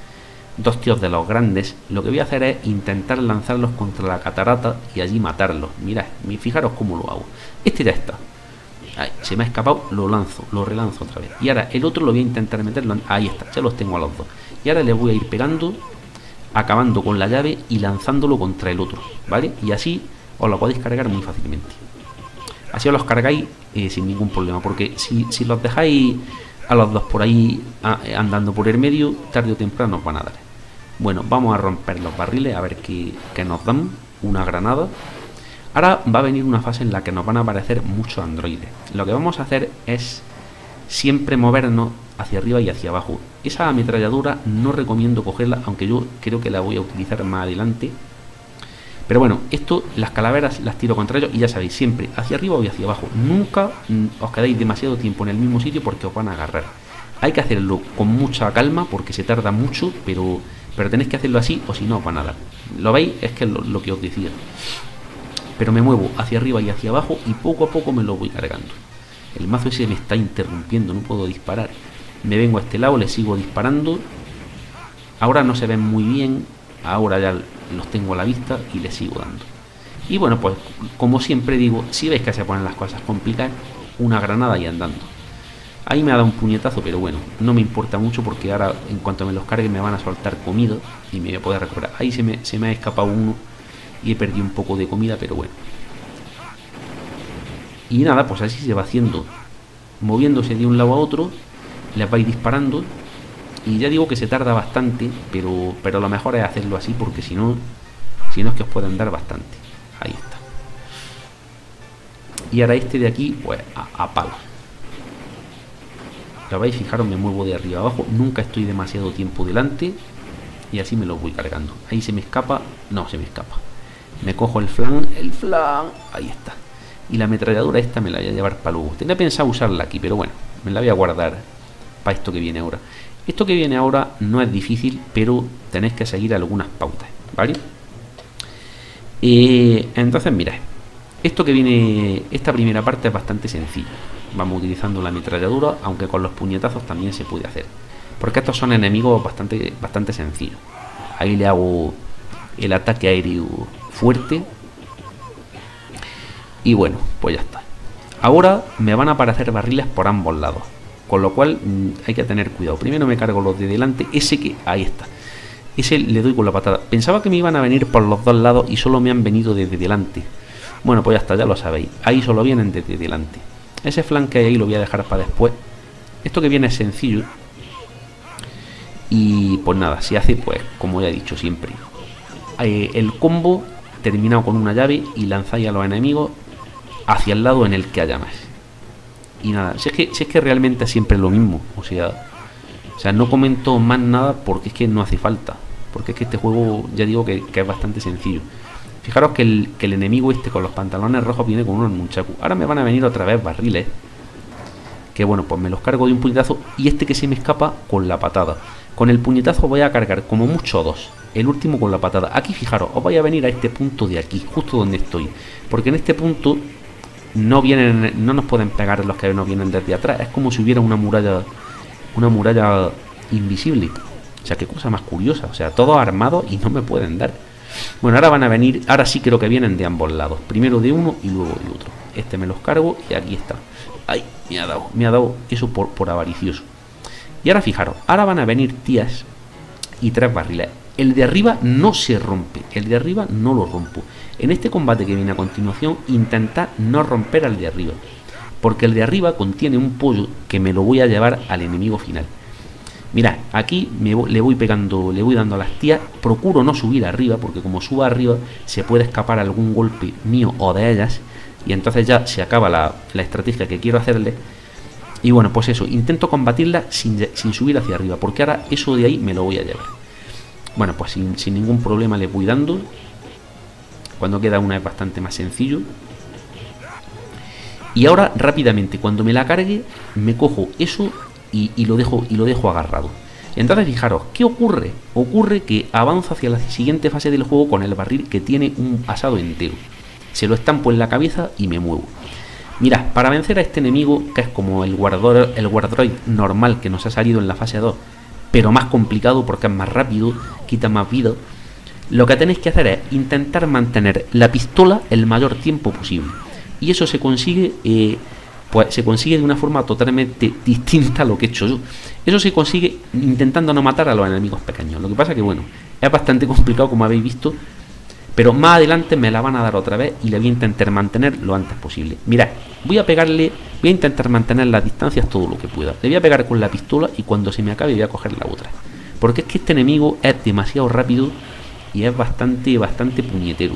dos tíos de los grandes, lo que voy a hacer es intentar lanzarlos contra la catarata y allí matarlos. Mirad, fijaros cómo lo hago. Este ya está. se me ha escapado, lo lanzo, lo relanzo otra vez. Y ahora el otro lo voy a intentar meterlo. Ahí está, ya los tengo a los dos. Y ahora le voy a ir pegando, acabando con la llave y lanzándolo contra el otro. ¿Vale? Y así os lo podéis cargar muy fácilmente. Así os los cargáis eh, sin ningún problema. Porque si, si los dejáis a los dos por ahí andando por el medio, tarde o temprano os van a dar. Bueno, vamos a romper los barriles a ver qué, nos dan. Una granada. Ahora va a venir una fase en la que nos van a aparecer muchos androides. Lo que vamos a hacer es siempre movernos hacia arriba y hacia abajo. Esa ametralladora no recomiendo cogerla, aunque yo creo que la voy a utilizar más adelante. Pero bueno, esto, las calaveras las tiro contra ellos y ya sabéis, siempre hacia arriba o hacia abajo. Nunca mm, os quedáis demasiado tiempo en el mismo sitio porque os van a agarrar. Hay que hacerlo con mucha calma porque se tarda mucho, pero, pero tenéis que hacerlo así o si no os van a dar. ¿Lo veis? Es que es lo, que os decía. Pero me muevo hacia arriba y hacia abajo y poco a poco me lo voy cargando. El mazo ese me está interrumpiendo, no puedo disparar. Me vengo a este lado, le sigo disparando. Ahora no se ven muy bien, ahora ya los tengo a la vista y les sigo dando. Y bueno, pues como siempre digo, si veis que se ponen las cosas complicadas, una granada y andando. Ahí me ha dado un puñetazo, pero bueno, no me importa mucho porque ahora en cuanto me los cargue me van a soltar comida y me voy a poder recuperar. Ahí se me, se me ha escapado uno y he perdido un poco de comida, pero bueno. Y nada, pues así se va haciendo, moviéndose de un lado a otro, les vais disparando y ya digo que se tarda bastante, pero, pero lo mejor es hacerlo así porque si no, si no es que os pueden dar bastante. Ahí está. Y ahora este de aquí, pues a, a palo. La vais, fijaros, me muevo de arriba abajo, nunca estoy demasiado tiempo delante y así me lo voy cargando. Ahí se me escapa, no se me escapa. Me cojo el flan, el flan, ahí está. Y la ametralladora esta me la voy a llevar para luego. Tenía pensado usarla aquí, pero bueno, me la voy a guardar para esto que viene ahora. Esto que viene ahora no es difícil, pero tenéis que seguir algunas pautas, ¿vale? Eh, entonces, mirad, esto que viene, esta primera parte es bastante sencilla vamos utilizando la ametralladora, aunque con los puñetazos también se puede hacer. Porque estos son enemigos bastante, bastante sencillos. Ahí le hago el ataque aéreo fuerte. Y bueno, pues ya está. Ahora me van a aparecer barriles por ambos lados. Con lo cual mm, hay que tener cuidado. Primero me cargo los de delante. Ese que... Ahí está. Ese le doy con la patada. Pensaba que me iban a venir por los dos lados y solo me han venido desde delante. Bueno, pues ya está, ya lo sabéis. Ahí solo vienen desde delante. Ese flanque ahí lo voy a dejar para después. Esto que viene es sencillo. Y pues nada, se hace pues como ya he dicho siempre. Eh, el combo terminado con una llave y lanzáis a los enemigos hacia el lado en el que haya más. Y nada, si es que, si es que realmente es siempre lo mismo. O sea, o sea, no comento más nada porque es que no hace falta. Porque es que este juego ya digo que, que es bastante sencillo. Fijaros que el, enemigo este con los pantalones rojos viene con unos nunchaku. Ahora me van a venir otra vez barriles. Que bueno, pues me los cargo de un puñetazo. Y este que se me escapa con la patada. Con el puñetazo voy a cargar como mucho dos. El último con la patada. Aquí fijaros, os voy a venir a este punto de aquí, justo donde estoy. Porque en este punto no vienen, no nos pueden pegar los que no vienen desde atrás. Es como si hubiera una muralla, una muralla invisible. O sea, qué cosa más curiosa. O sea, todos armados y no me pueden dar. Bueno, ahora van a venir, ahora sí creo que vienen de ambos lados. Primero de uno y luego de otro. Este me los cargo y aquí está. Ay, me ha dado, me ha dado eso por, por avaricioso. Y ahora fijaros, ahora van a venir tías y tres barriles. El de arriba no se rompe, el de arriba no lo rompo. En este combate que viene a continuación, intentad no romper al de arriba. Porque el de arriba contiene un pollo que me lo voy a llevar al enemigo final. Mirad, aquí me le voy pegando, le voy dando a las tías. Procuro no subir arriba, porque como suba arriba se puede escapar algún golpe mío o de ellas. Y entonces ya se acaba la, estrategia que quiero hacerle. Y bueno, pues eso, intento combatirla sin, subir hacia arriba, porque ahora eso de ahí me lo voy a llevar. Bueno, pues sin, sin ningún problema le voy dando. Cuando queda una es bastante más sencillo. Y ahora rápidamente, cuando me la cargue, me cojo eso y, lo dejo, y lo dejo agarrado. Entonces fijaros, ¿qué ocurre? Ocurre que avanzo hacia la siguiente fase del juego con el barril que tiene un asado entero. Se lo estampo en la cabeza y me muevo. Mirad, para vencer a este enemigo, que es como el guardador, el guardroid normal que nos ha salido en la fase 2, pero más complicado porque es más rápido, quita más vida, lo que tenéis que hacer es intentar mantener la pistola el mayor tiempo posible. Y eso se consigue eh, pues se consigue de una forma totalmente [laughs] distinta a lo que he hecho yo. Eso se consigue intentando no matar a los enemigos pequeños. Lo que pasa que, bueno, es bastante complicado como habéis visto, pero más adelante me la van a dar otra vez y le voy a intentar mantener lo antes posible. Mirad, voy a pegarle, voy a intentar mantener las distancias todo lo que pueda. Le voy a pegar con la pistola y cuando se me acabe voy a coger la otra. Porque es que este enemigo es demasiado rápido y es bastante, bastante puñetero.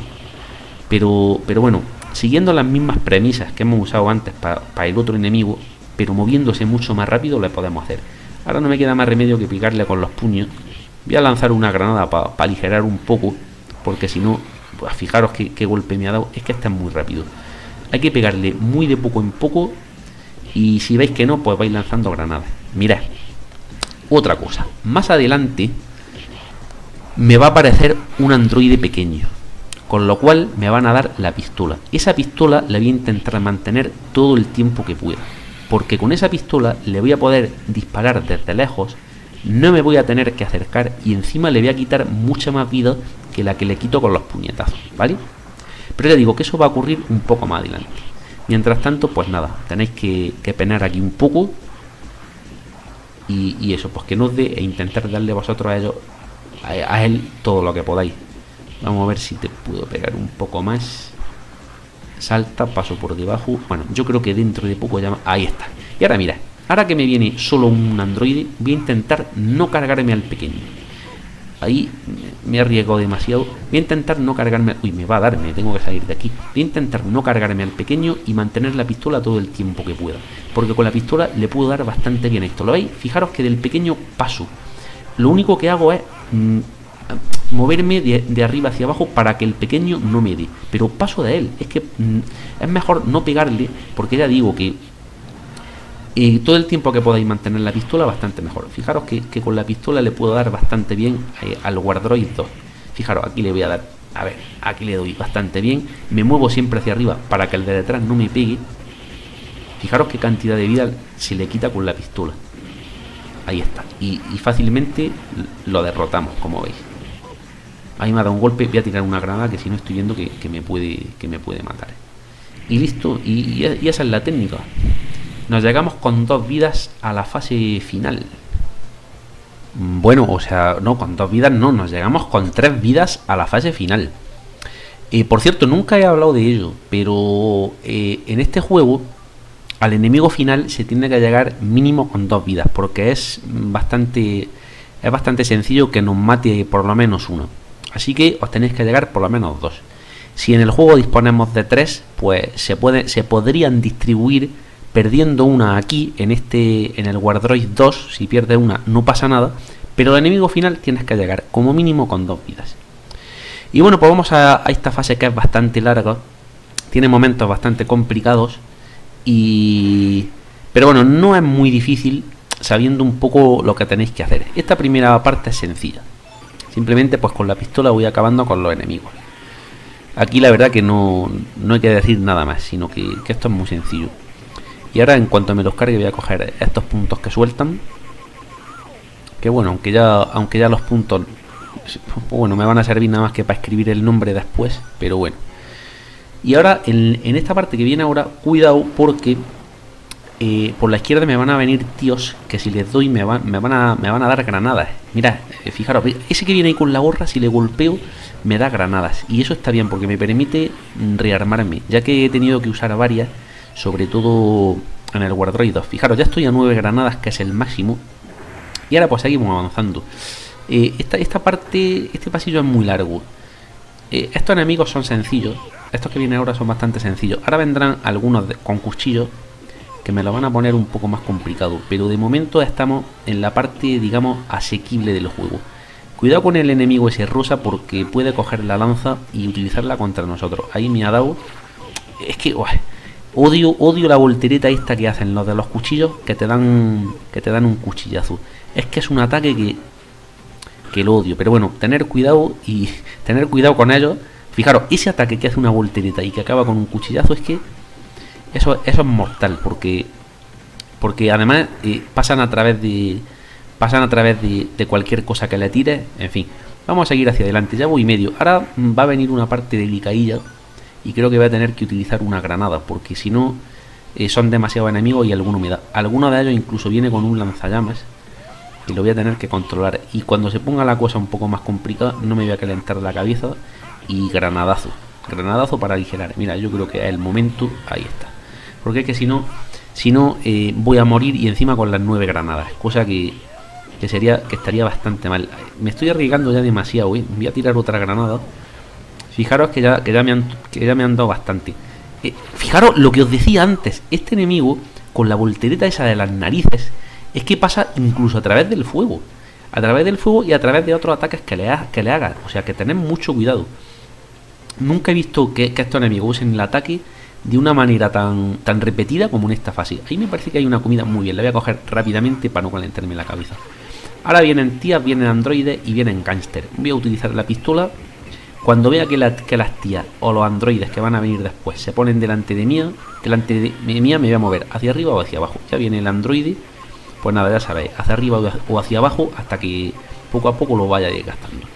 Pero, pero bueno, siguiendo las mismas premisas que hemos usado antes para el otro enemigo, pero moviéndose mucho más rápido, le podemos hacer. Ahora no me queda más remedio que picarle con los puños. Voy a lanzar una granada para aligerar un poco, porque si no, pues fijaros qué, golpe me ha dado. Es que está muy rápido. Hay que pegarle muy de poco en poco. Y si veis que no, pues vais lanzando granadas. Mirad. Otra cosa. Más adelante me va a aparecer un androide pequeño. Con lo cual me van a dar la pistola. Esa pistola la voy a intentar mantener todo el tiempo que pueda. Porque con esa pistola le voy a poder disparar desde lejos. No me voy a tener que acercar y encima le voy a quitar mucha más vida que la que le quito con los puñetazos, ¿vale? Pero ya digo que eso va a ocurrir un poco más adelante. Mientras tanto, pues nada, tenéis que, que penar aquí un poco. Y, eso, pues que no os dé e intentar darle vosotros a ellos a, él todo lo que podáis. Vamos a ver si te puedo pegar un poco más. Salta, paso por debajo. Bueno, yo creo que dentro de poco ya... Ahí está. Y ahora mira, ahora que me viene solo un androide, voy a intentar no cargarme al pequeño. Ahí me arriesgo demasiado. Voy a intentar no cargarme... Uy, me va a dar, me tengo que salir de aquí. Voy a intentar no cargarme al pequeño y mantener la pistola todo el tiempo que pueda. Porque con la pistola le puedo dar bastante bien esto. ¿Lo veis? Fijaros que del pequeño paso. Lo único que hago es Mm, moverme de, arriba hacia abajo para que el pequeño no me dé. Pero paso de él. Es que mm, es mejor no pegarle porque ya digo que eh, todo el tiempo que podáis mantener la pistola bastante mejor. Fijaros que, con la pistola le puedo dar bastante bien eh, al Wardroid 2. Fijaros, aquí le voy a dar, a ver, aquí le doy bastante bien. Me muevo siempre hacia arriba para que el de detrás no me pegue. Fijaros qué cantidad de vida se le quita con la pistola. Ahí está. Y, fácilmente lo derrotamos, como veis. Ahí me ha dado un golpe. Voy a tirar una granada que si no estoy viendo que, me, puede, que me puede matar. Y listo. Y, esa es la técnica. Nos llegamos con dos vidas a la fase final. Bueno, o sea, no, con dos vidas no. Nos llegamos con tres vidas a la fase final. Eh, por cierto, nunca he hablado de ello, pero eh, en este juego al enemigo final se tiene que llegar mínimo con dos vidas, porque es bastante, es bastante sencillo que nos mate por lo menos uno. Así que os tenéis que llegar por lo menos dos. Si en el juego disponemos de tres, pues se, puede, se podrían distribuir perdiendo una aquí, en este en el Wardroid 2, si pierde una no pasa nada, pero al enemigo final tienes que llegar como mínimo con dos vidas. Y bueno, pues vamos a esta fase que es bastante larga, tiene momentos bastante complicados, y... Pero bueno, no es muy difícil sabiendo un poco lo que tenéis que hacer. Esta primera parte es sencilla. Simplemente pues con la pistola voy acabando con los enemigos. Aquí la verdad que no, no hay que decir nada más, sino que, esto es muy sencillo. Y ahora en cuanto me los cargue voy a coger estos puntos que sueltan. Que bueno, aunque ya, aunque ya los puntos pues, bueno, me van a servir nada más que para escribir el nombre después, pero bueno. Y ahora, en, esta parte que viene ahora, cuidado porque eh, por la izquierda me van a venir tíos que si les doy me, van, me, van, a, me van a dar granadas. Mira, eh, fijaros, ese que viene ahí con la gorra, si le golpeo, me da granadas. Y eso está bien porque me permite rearmarme, ya que he tenido que usar varias, sobre todo en el Wardroid 2. Fijaros, ya estoy a 9 granadas, que es el máximo. Y ahora pues seguimos avanzando. Eh, esta, esta parte, este pasillo es muy largo. estos enemigos son sencillos, estos que vienen ahora son bastante sencillos. Ahora vendrán algunos con cuchillos que me lo van a poner un poco más complicado. Pero de momento estamos en la parte, digamos, asequible del juego. Cuidado con el enemigo ese rosa porque puede coger la lanza y utilizarla contra nosotros. Ahí me ha dado... Es que... odio, odio la voltereta esta que hacen los de los cuchillos que te dan que te dan un cuchillazo. Es que es un ataque que que lo odio, pero bueno, tener cuidado y [laughs] tener cuidado con ellos Fijaros, ese ataque que hace una voltereta y que acaba con un cuchillazo es que eso, es mortal, porque porque además eh, pasan a través de pasan a través de, cualquier cosa que le tire, en fin. Vamos a seguir hacia adelante, ya voy medio. Ahora va a venir una parte delicadilla y creo que voy a tener que utilizar una granada, porque si no eh, son demasiado enemigos y alguno me da. Alguno de ellos incluso viene con un lanzallamas y lo voy a tener que controlar. Y cuando se ponga la cosa un poco más complicada, no me voy a calentar la cabeza y granadazo. Granadazo para aligerar. Mira, yo creo que es el momento. Ahí está. Porque es que si no, si no eh, voy a morir y encima con las nueve granadas. Cosa que, que sería que estaría bastante mal. Me estoy arriesgando ya demasiado. ¿eh? Voy a tirar otra granada. Fijaros que ya, que ya, me, han, que ya me han dado bastante. Eh, fijaros lo que os decía antes. Este enemigo, con la voltereta esa de las narices, es que pasa incluso a través del fuego. A través del fuego y a través de otros ataques que le, ha, que le hagan. O sea que tened mucho cuidado. Nunca he visto que, estos enemigos usen el ataque de una manera tan, tan repetida como en esta fase. Ahí me parece que hay una comida muy bien. La voy a coger rápidamente para no calentarme la cabeza. Ahora vienen tías, vienen androides y vienen gangster. Voy a utilizar la pistola. Cuando vea que, que, las tías o los androides que van a venir después se ponen delante de mí, delante de mía me voy a mover hacia arriba o hacia abajo. Ya viene el androide. Pues nada, ya sabéis, hacia arriba o hacia abajo hasta que poco a poco lo vaya gastando.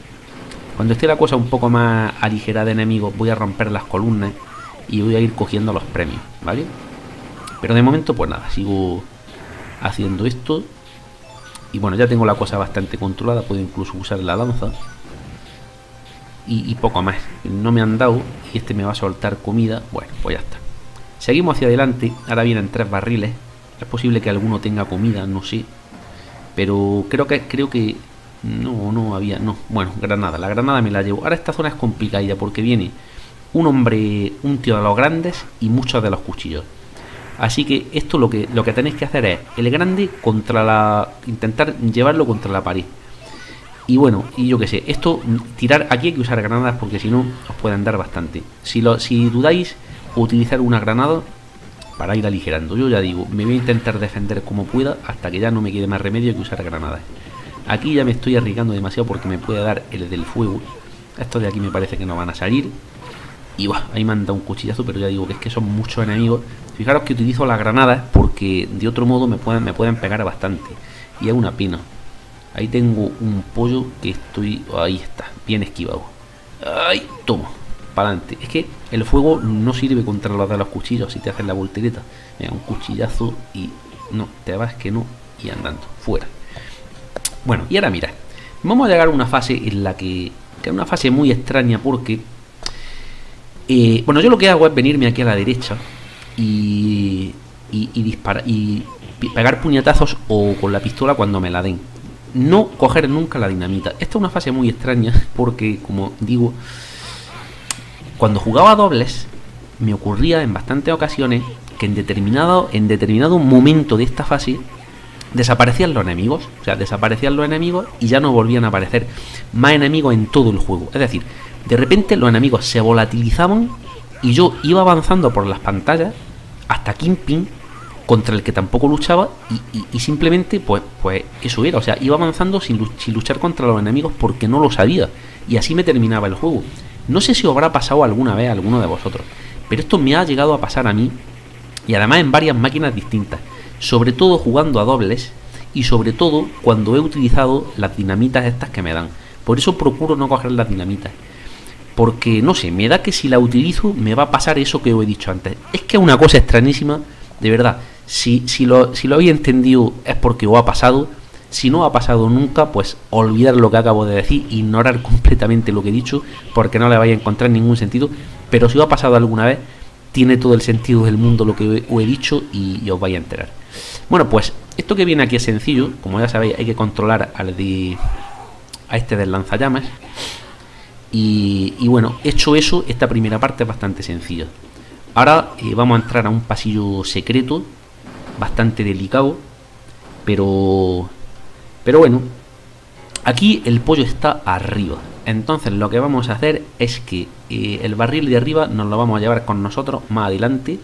Cuando esté la cosa un poco más aligera de enemigos, voy a romper las columnas y voy a ir cogiendo los premios, ¿vale? Pero de momento, pues nada, sigo haciendo esto. Y bueno, ya tengo la cosa bastante controlada, puedo incluso usar la lanza. Y, poco más. No me han dado y este me va a soltar comida. Bueno, pues ya está. Seguimos hacia adelante. Ahora vienen tres barriles. Es posible que alguno tenga comida, no sé. Pero creo que creo que no, no había, no. Bueno, granada, la granada me la llevo. Ahora esta zona es complicada porque viene un hombre, un tío de los grandes y muchos de los cuchillos. Así que esto lo que, lo que tenéis que hacer es el grande contra la. intentar llevarlo contra la pared. Y bueno, y yo que sé, esto, tirar, aquí hay que usar granadas porque si no os pueden dar bastante. Si, lo, si dudáis, utilizar una granada para ir aligerando. Yo ya digo, me voy a intentar defender como pueda hasta que ya no me quede más remedio que usar granadas. Aquí ya me estoy arriesgando demasiado porque me puede dar el del fuego. Estos de aquí me parece que no van a salir. Y buah, ahí dado un cuchillazo, pero ya digo que es que son muchos enemigos. Fijaros que utilizo las granadas porque de otro modo me pueden, me pueden pegar bastante. Y es una pena. Ahí tengo un pollo que estoy... Ahí está, bien esquivado. ¡Ay! Toma, para adelante. Es que el fuego no sirve contra los de los cuchillos si te hacen la voltereta. Mira, un cuchillazo y... No, te vas que no. Y andando, fuera. Bueno, y ahora mira, vamos a llegar a una fase en la que, que es una fase muy extraña porque, eh, bueno, yo lo que hago es venirme aquí a la derecha y, y, disparar y pegar puñetazos o con la pistola cuando me la den. No coger nunca la dinamita. Esta es una fase muy extraña porque, como digo, cuando jugaba dobles me ocurría en bastantes ocasiones que en determinado, en determinado momento de esta fase desaparecían los enemigos, o sea, desaparecían los enemigos y ya no volvían a aparecer más enemigos en todo el juego. Es decir, de repente los enemigos se volatilizaban y yo iba avanzando por las pantallas hasta Kingpin contra el que tampoco luchaba y, simplemente pues, pues eso era, o sea, iba avanzando sin, luchar contra los enemigos porque no lo sabía y así me terminaba el juego. No sé si os habrá pasado alguna vez alguno de vosotros, pero esto me ha llegado a pasar a mí y además en varias máquinas distintas sobre todo jugando a dobles y sobre todo cuando he utilizado las dinamitas estas que me dan. Por eso procuro no coger las dinamitas. Porque no sé, me da que si la utilizo me va a pasar eso que os he dicho antes. Es que es una cosa extrañísima, de verdad. Si, si, lo, si lo habéis entendido es porque os ha pasado. Si no ha pasado nunca, pues olvidar lo que acabo de decir, ignorar [laughs] completamente lo que he dicho, porque no le vais a encontrar ningún sentido. Pero si os ha pasado alguna vez, tiene todo el sentido del mundo lo que os he dicho y os vais a enterar. Bueno, pues esto que viene aquí es sencillo. Como ya sabéis, hay que controlar al de, a este del lanzallamas. Y, y, bueno, hecho eso, esta primera parte es bastante sencilla. Ahora eh, vamos a entrar a un pasillo secreto, bastante delicado, pero, pero bueno, aquí el pollo está arriba. Entonces lo que vamos a hacer es que eh, el barril de arriba nos lo vamos a llevar con nosotros más adelante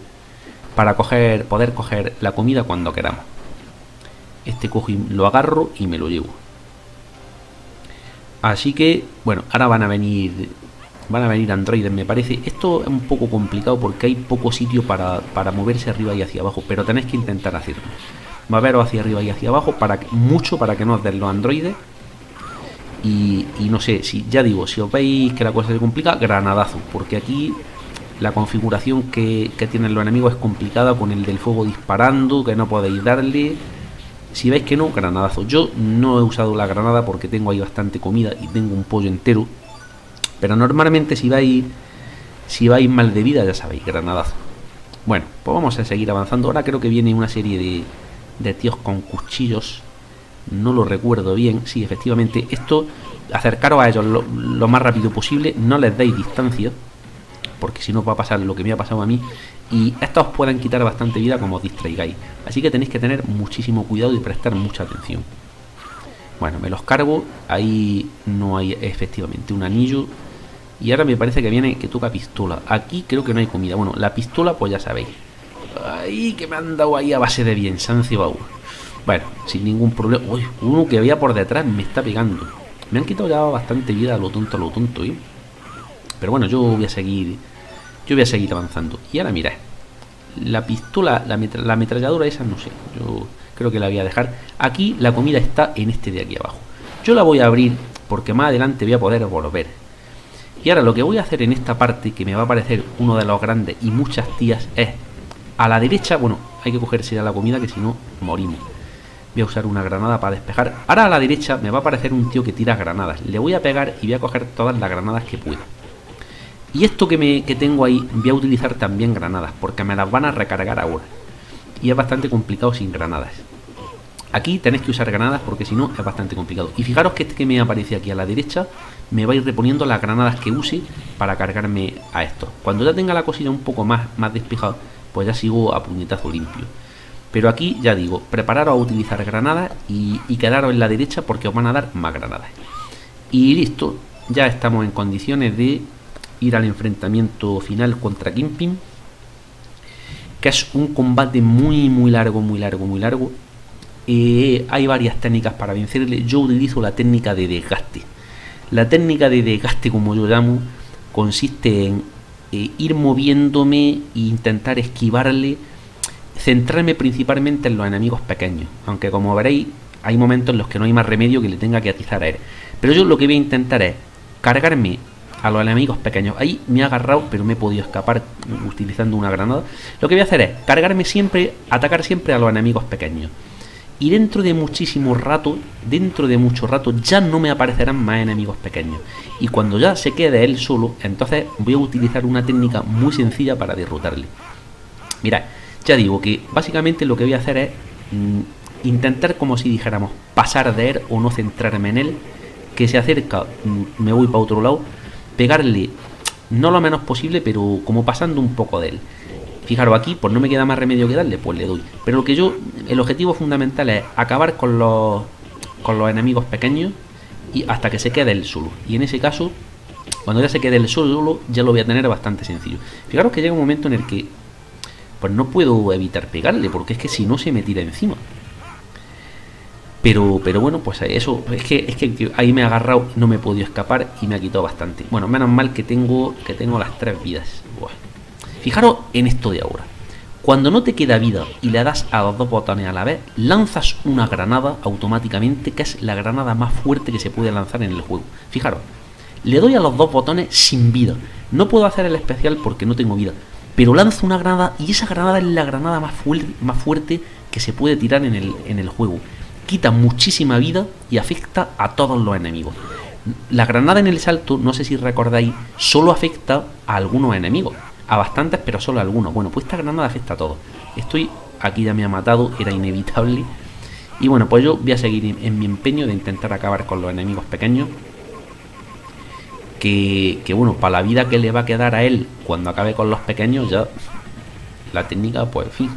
para coger, poder coger la comida cuando queramos. Este cojo y lo agarro y me lo llevo. Así que, bueno, ahora van a venir van a venir androides, me parece. Esto es un poco complicado porque hay poco sitio para, para moverse arriba y hacia abajo, pero tenéis que intentar hacerlo. Moveros hacia arriba y hacia abajo, para mucho para que no os den los androides. Y, y, no sé, si ya digo, si os veis que la cosa se complica, granadazo, porque aquí la configuración que, tienen los enemigos es complicada con el del fuego disparando, que no podéis darle. Si veis que no, granadazo. Yo no he usado la granada porque tengo ahí bastante comida y tengo un pollo entero. Pero normalmente si vais si vais mal de vida, ya sabéis, granadazo. Bueno, pues vamos a seguir avanzando. Ahora creo que viene una serie de, de tíos con cuchillos. No lo recuerdo bien. Sí, efectivamente, esto, acercaros a ellos lo, lo más rápido posible. No les deis distancia porque si no va a pasar lo que me ha pasado a mí y estos os pueden quitar bastante vida como os distraigáis. Así que tenéis que tener muchísimo cuidado y prestar mucha atención. Bueno, me los cargo, ahí no hay efectivamente un anillo Y ahora me parece que viene que toca pistola. Aquí creo que no hay comida. Bueno, la pistola, pues ya sabéis. Ay, que me han dado ahí a base de bien, Sancio Bueno, sin ningún problema. Uy, uno que había por detrás me está pegando. Me han quitado ya bastante vida a lo tonto, a lo tonto, ¿eh? Pero bueno, yo voy a seguir. Yo voy a seguir avanzando. Y ahora mirad. La pistola, la, la ametralladora esa, no sé. Yo creo que la voy a dejar. Aquí la comida está en este de aquí abajo. Yo la voy a abrir porque más adelante voy a poder volver. Y ahora lo que voy a hacer en esta parte, que me va a parecer uno de los grandes y muchas tías, es a la derecha, bueno, hay que cogerse ya la comida que si no morimos. Voy a usar una granada para despejar. Ahora a la derecha me va a aparecer un tío que tira granadas. Le voy a pegar y voy a coger todas las granadas que pueda. Y esto que, me, que tengo ahí, voy a utilizar también granadas, porque me las van a recargar ahora. Y es bastante complicado sin granadas. Aquí tenéis que usar granadas porque si no es bastante complicado. Y fijaros que este que me aparece aquí a la derecha me va a ir reponiendo las granadas que use para cargarme a esto. Cuando ya tenga la cosilla un poco más, más despejada, pues ya sigo a puñetazo limpio. Pero aquí ya digo, prepararos a utilizar granadas y, y quedaros en la derecha porque os van a dar más granadas. Y listo, ya estamos en condiciones de ir al enfrentamiento final contra Kimping. Que es un combate muy, muy largo, muy largo, muy largo eh, hay varias técnicas para vencerle. Yo utilizo la técnica de desgaste. La técnica de desgaste, como yo llamo, consiste en eh, ir moviéndome e intentar esquivarle, centrarme principalmente en los enemigos pequeños. Aunque como veréis, hay momentos en los que no hay más remedio que le tenga que atizar a él. Pero yo lo que voy a intentar es cargarme a los enemigos pequeños. Ahí me ha agarrado, pero me he podido escapar utilizando una granada. Lo que voy a hacer es cargarme siempre, atacar siempre a los enemigos pequeños y dentro de muchísimo rato, dentro de mucho rato, ya no me aparecerán más enemigos pequeños. Y cuando ya se quede él solo, entonces voy a utilizar una técnica muy sencilla para derrotarle. Mirad, ya digo que básicamente lo que voy a hacer es mm, intentar como si dijéramos pasar de él o no centrarme en él, que se acerca, mm, me voy para otro lado, pegarle no lo menos posible, pero como pasando un poco de él. Fijaros aquí, pues no me queda más remedio que darle, pues le doy. Pero lo que yo, el objetivo fundamental es acabar con los, con los enemigos pequeños y hasta que se quede el solo. Y en ese caso, cuando ya se quede el solo, ya lo voy a tener bastante sencillo. Fijaros que llega un momento en el que, pues no puedo evitar pegarle, porque es que si no se me tira encima. Pero, pero bueno, pues eso, es que, es que ahí me ha agarrado, no me he podido escapar y me ha quitado bastante. Bueno, menos mal que tengo, que tengo las tres vidas. Fijaros en esto de ahora. Cuando no te queda vida y le das a los dos botones a la vez, lanzas una granada automáticamente, que es la granada más fuerte que se puede lanzar en el juego. Fijaros, le doy a los dos botones sin vida. No puedo hacer el especial porque no tengo vida. Pero lanzo una granada y esa granada es la granada más, más fuerte que se puede tirar en el, en el juego. Quita muchísima vida y afecta a todos los enemigos. La granada en el salto, no sé si recordáis, solo afecta a algunos enemigos a bastantes, pero solo a algunos. Bueno, pues esta granada afecta a todos. Estoy, aquí ya me ha matado, era inevitable. Y bueno, pues yo voy a seguir en mi empeño de intentar acabar con los enemigos pequeños. Que, bueno, para la vida que le va a quedar a él cuando acabe con los pequeños, ya la técnica, pues en fin,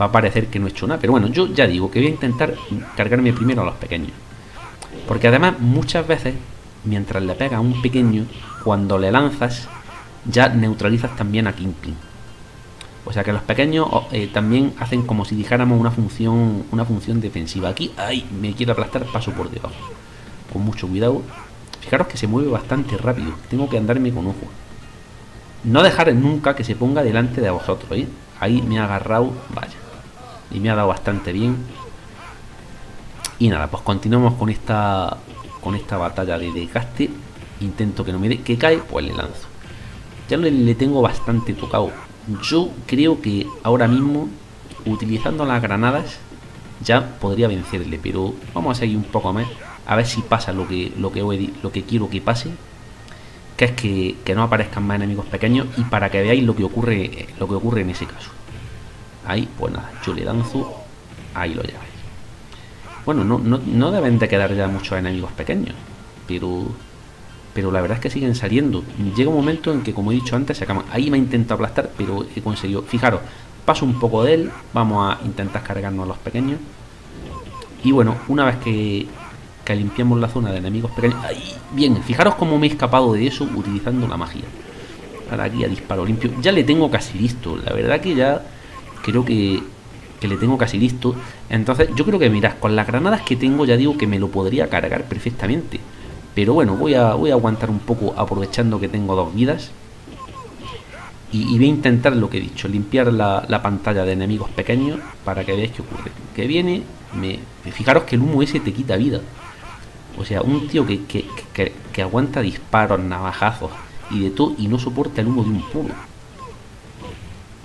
va a parecer que no he hecho nada. Pero bueno, yo ya digo que voy a intentar cargarme primero a los pequeños. Porque además muchas veces, mientras le pega a un pequeño, cuando le lanzas, ya neutralizas también a Kingpin. O sea que los pequeños eh, también hacen como si dijéramos una función, una función defensiva. Aquí, ay, me quiero aplastar, paso por debajo. Con mucho cuidado. Fijaros que se mueve bastante rápido. Tengo que andarme con ojo. No dejar nunca que se ponga delante de vosotros. ¿eh? Ahí me ha agarrado, vaya. Y me ha dado bastante bien. Y nada, pues continuamos con esta con esta batalla de desgaste. Intento que no me dé, que cae, pues le lanzo ya le, tengo bastante tocado. Yo creo que ahora mismo, utilizando las granadas, ya podría vencerle, pero vamos a seguir un poco más, a ver si pasa lo que, lo que, lo que quiero que pase, que es que, no aparezcan más enemigos pequeños y para que veáis lo que ocurre, lo que ocurre en ese caso. Ahí, pues nada, danzo, ahí lo lleváis. Bueno, no, no, no deben de quedar ya muchos enemigos pequeños, pero pero la verdad es que siguen saliendo. Llega un momento en que, como he dicho antes, se acaban. Ahí me intentado aplastar, pero he conseguido. Fijaros, paso un poco de él, vamos a intentar cargarnos a los pequeños. Y bueno, una vez que, que limpiamos la zona de enemigos pequeños. bien, fijaros cómo me he escapado de eso utilizando la magia. Ahora aquí a disparo limpio. Ya le tengo casi listo. La verdad que ya creo que, que le tengo casi listo. Entonces, yo creo que mirad, con las granadas que tengo ya digo que me lo podría cargar perfectamente. Pero bueno, voy a, voy a aguantar un poco aprovechando que tengo dos vidas. Y, voy a intentar lo que he dicho, limpiar la, pantalla de enemigos pequeños para que veáis qué ocurre. Que viene, me, fijaros que el humo ese te quita vida. O sea, un tío que, que, aguanta disparos, navajazos y de todo y no soporta el humo de un puro.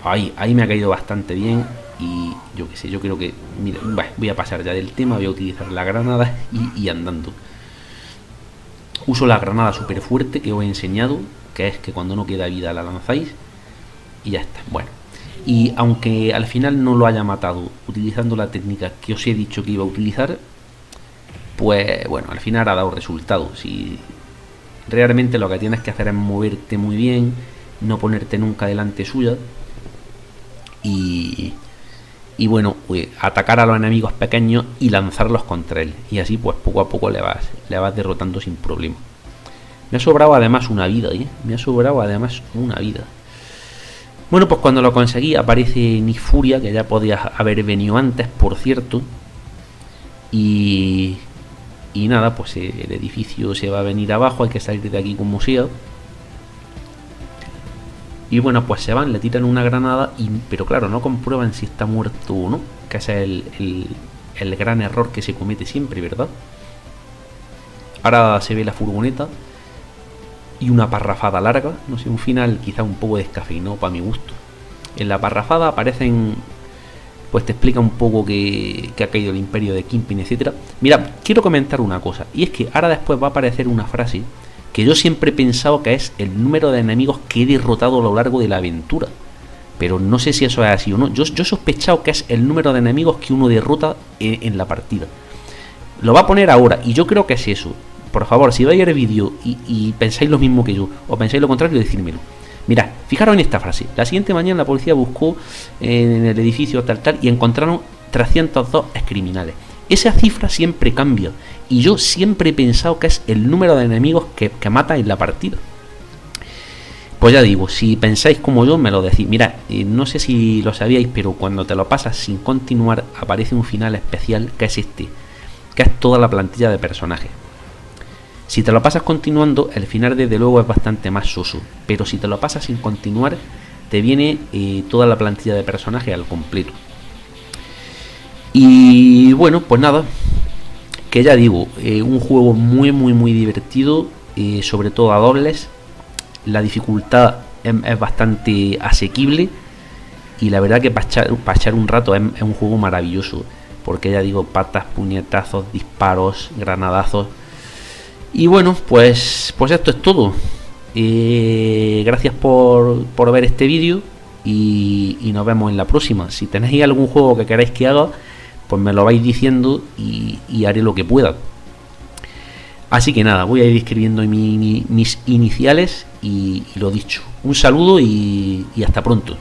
Ahí, ahí me ha caído bastante bien y yo qué sé, yo creo que... Voy a pasar ya del tema, voy a utilizar la granada y, andando. Uso la granada súper fuerte que os he enseñado, que es que cuando no queda vida la lanzáis y ya está. Bueno, y aunque al final no lo haya matado utilizando la técnica que os he dicho que iba a utilizar, pues bueno, al final ha dado resultado. Si realmente lo que tienes que hacer es moverte muy bien, no ponerte nunca delante suya y, y bueno, pues, atacar a los enemigos pequeños y lanzarlos contra él. Y así pues poco a poco le vas, le vas derrotando sin problema. Me ha sobrado además una vida, ¿eh? Me ha sobrado además una vida. Bueno, pues cuando lo conseguí aparece Nifuria, que ya podía haber venido antes, por cierto. Y, y nada, pues eh, el edificio se va a venir abajo, hay que salir de aquí con museo. Y bueno, pues se van, le tiran una granada, y, pero claro, no comprueban si está muerto o no, que ese es el, el gran error que se comete siempre, ¿verdad? Ahora se ve la furgoneta y una parrafada larga, no sé, un final quizá un poco descafeinado para mi gusto. En la parrafada aparecen, pues te explica un poco que, ha caído el imperio de Kimpin, etcétera. Mira, quiero comentar una cosa, y es que ahora después va a aparecer una frase que yo siempre he pensado que es el número de enemigos que he derrotado a lo largo de la aventura. Pero no sé si eso es así o no. Yo, yo he sospechado que es el número de enemigos que uno derrota en la partida. Lo va a poner ahora, y yo creo que es eso por favor, si vais a el vídeo y, pensáis lo mismo que yo, o pensáis lo contrario, decírmelo. Mirad, fijaros en esta frase. La siguiente mañana la policía buscó en el edificio tal tal y encontraron 302 criminales. Esa cifra siempre cambia y yo siempre he pensado que es el número de enemigos que, mata en la partida. Pues ya digo, si pensáis como yo, me lo decís. Mira, eh, no sé si lo sabíais, pero cuando te lo pasas sin continuar, aparece un final especial que es este, que es toda la plantilla de personajes. Si te lo pasas continuando, el final desde luego es bastante más soso, pero si te lo pasas sin continuar, te viene eh, toda la plantilla de personaje al completo. Y bueno, pues nada, que ya digo, eh, un juego muy muy muy divertido, eh, sobre todo a dobles. La dificultad es, bastante asequible y la verdad que para echar, un rato es, un juego maravilloso, porque ya digo, patas, puñetazos, disparos, granadazos y bueno, pues, pues esto es todo. Eh, gracias por, por, ver este vídeo y, nos vemos en la próxima. Si tenéis algún juego que queráis que haga, pues me lo vais diciendo y, haré lo que pueda. Así que nada, voy a ir escribiendo mis iniciales y, lo dicho. Un saludo y hasta pronto.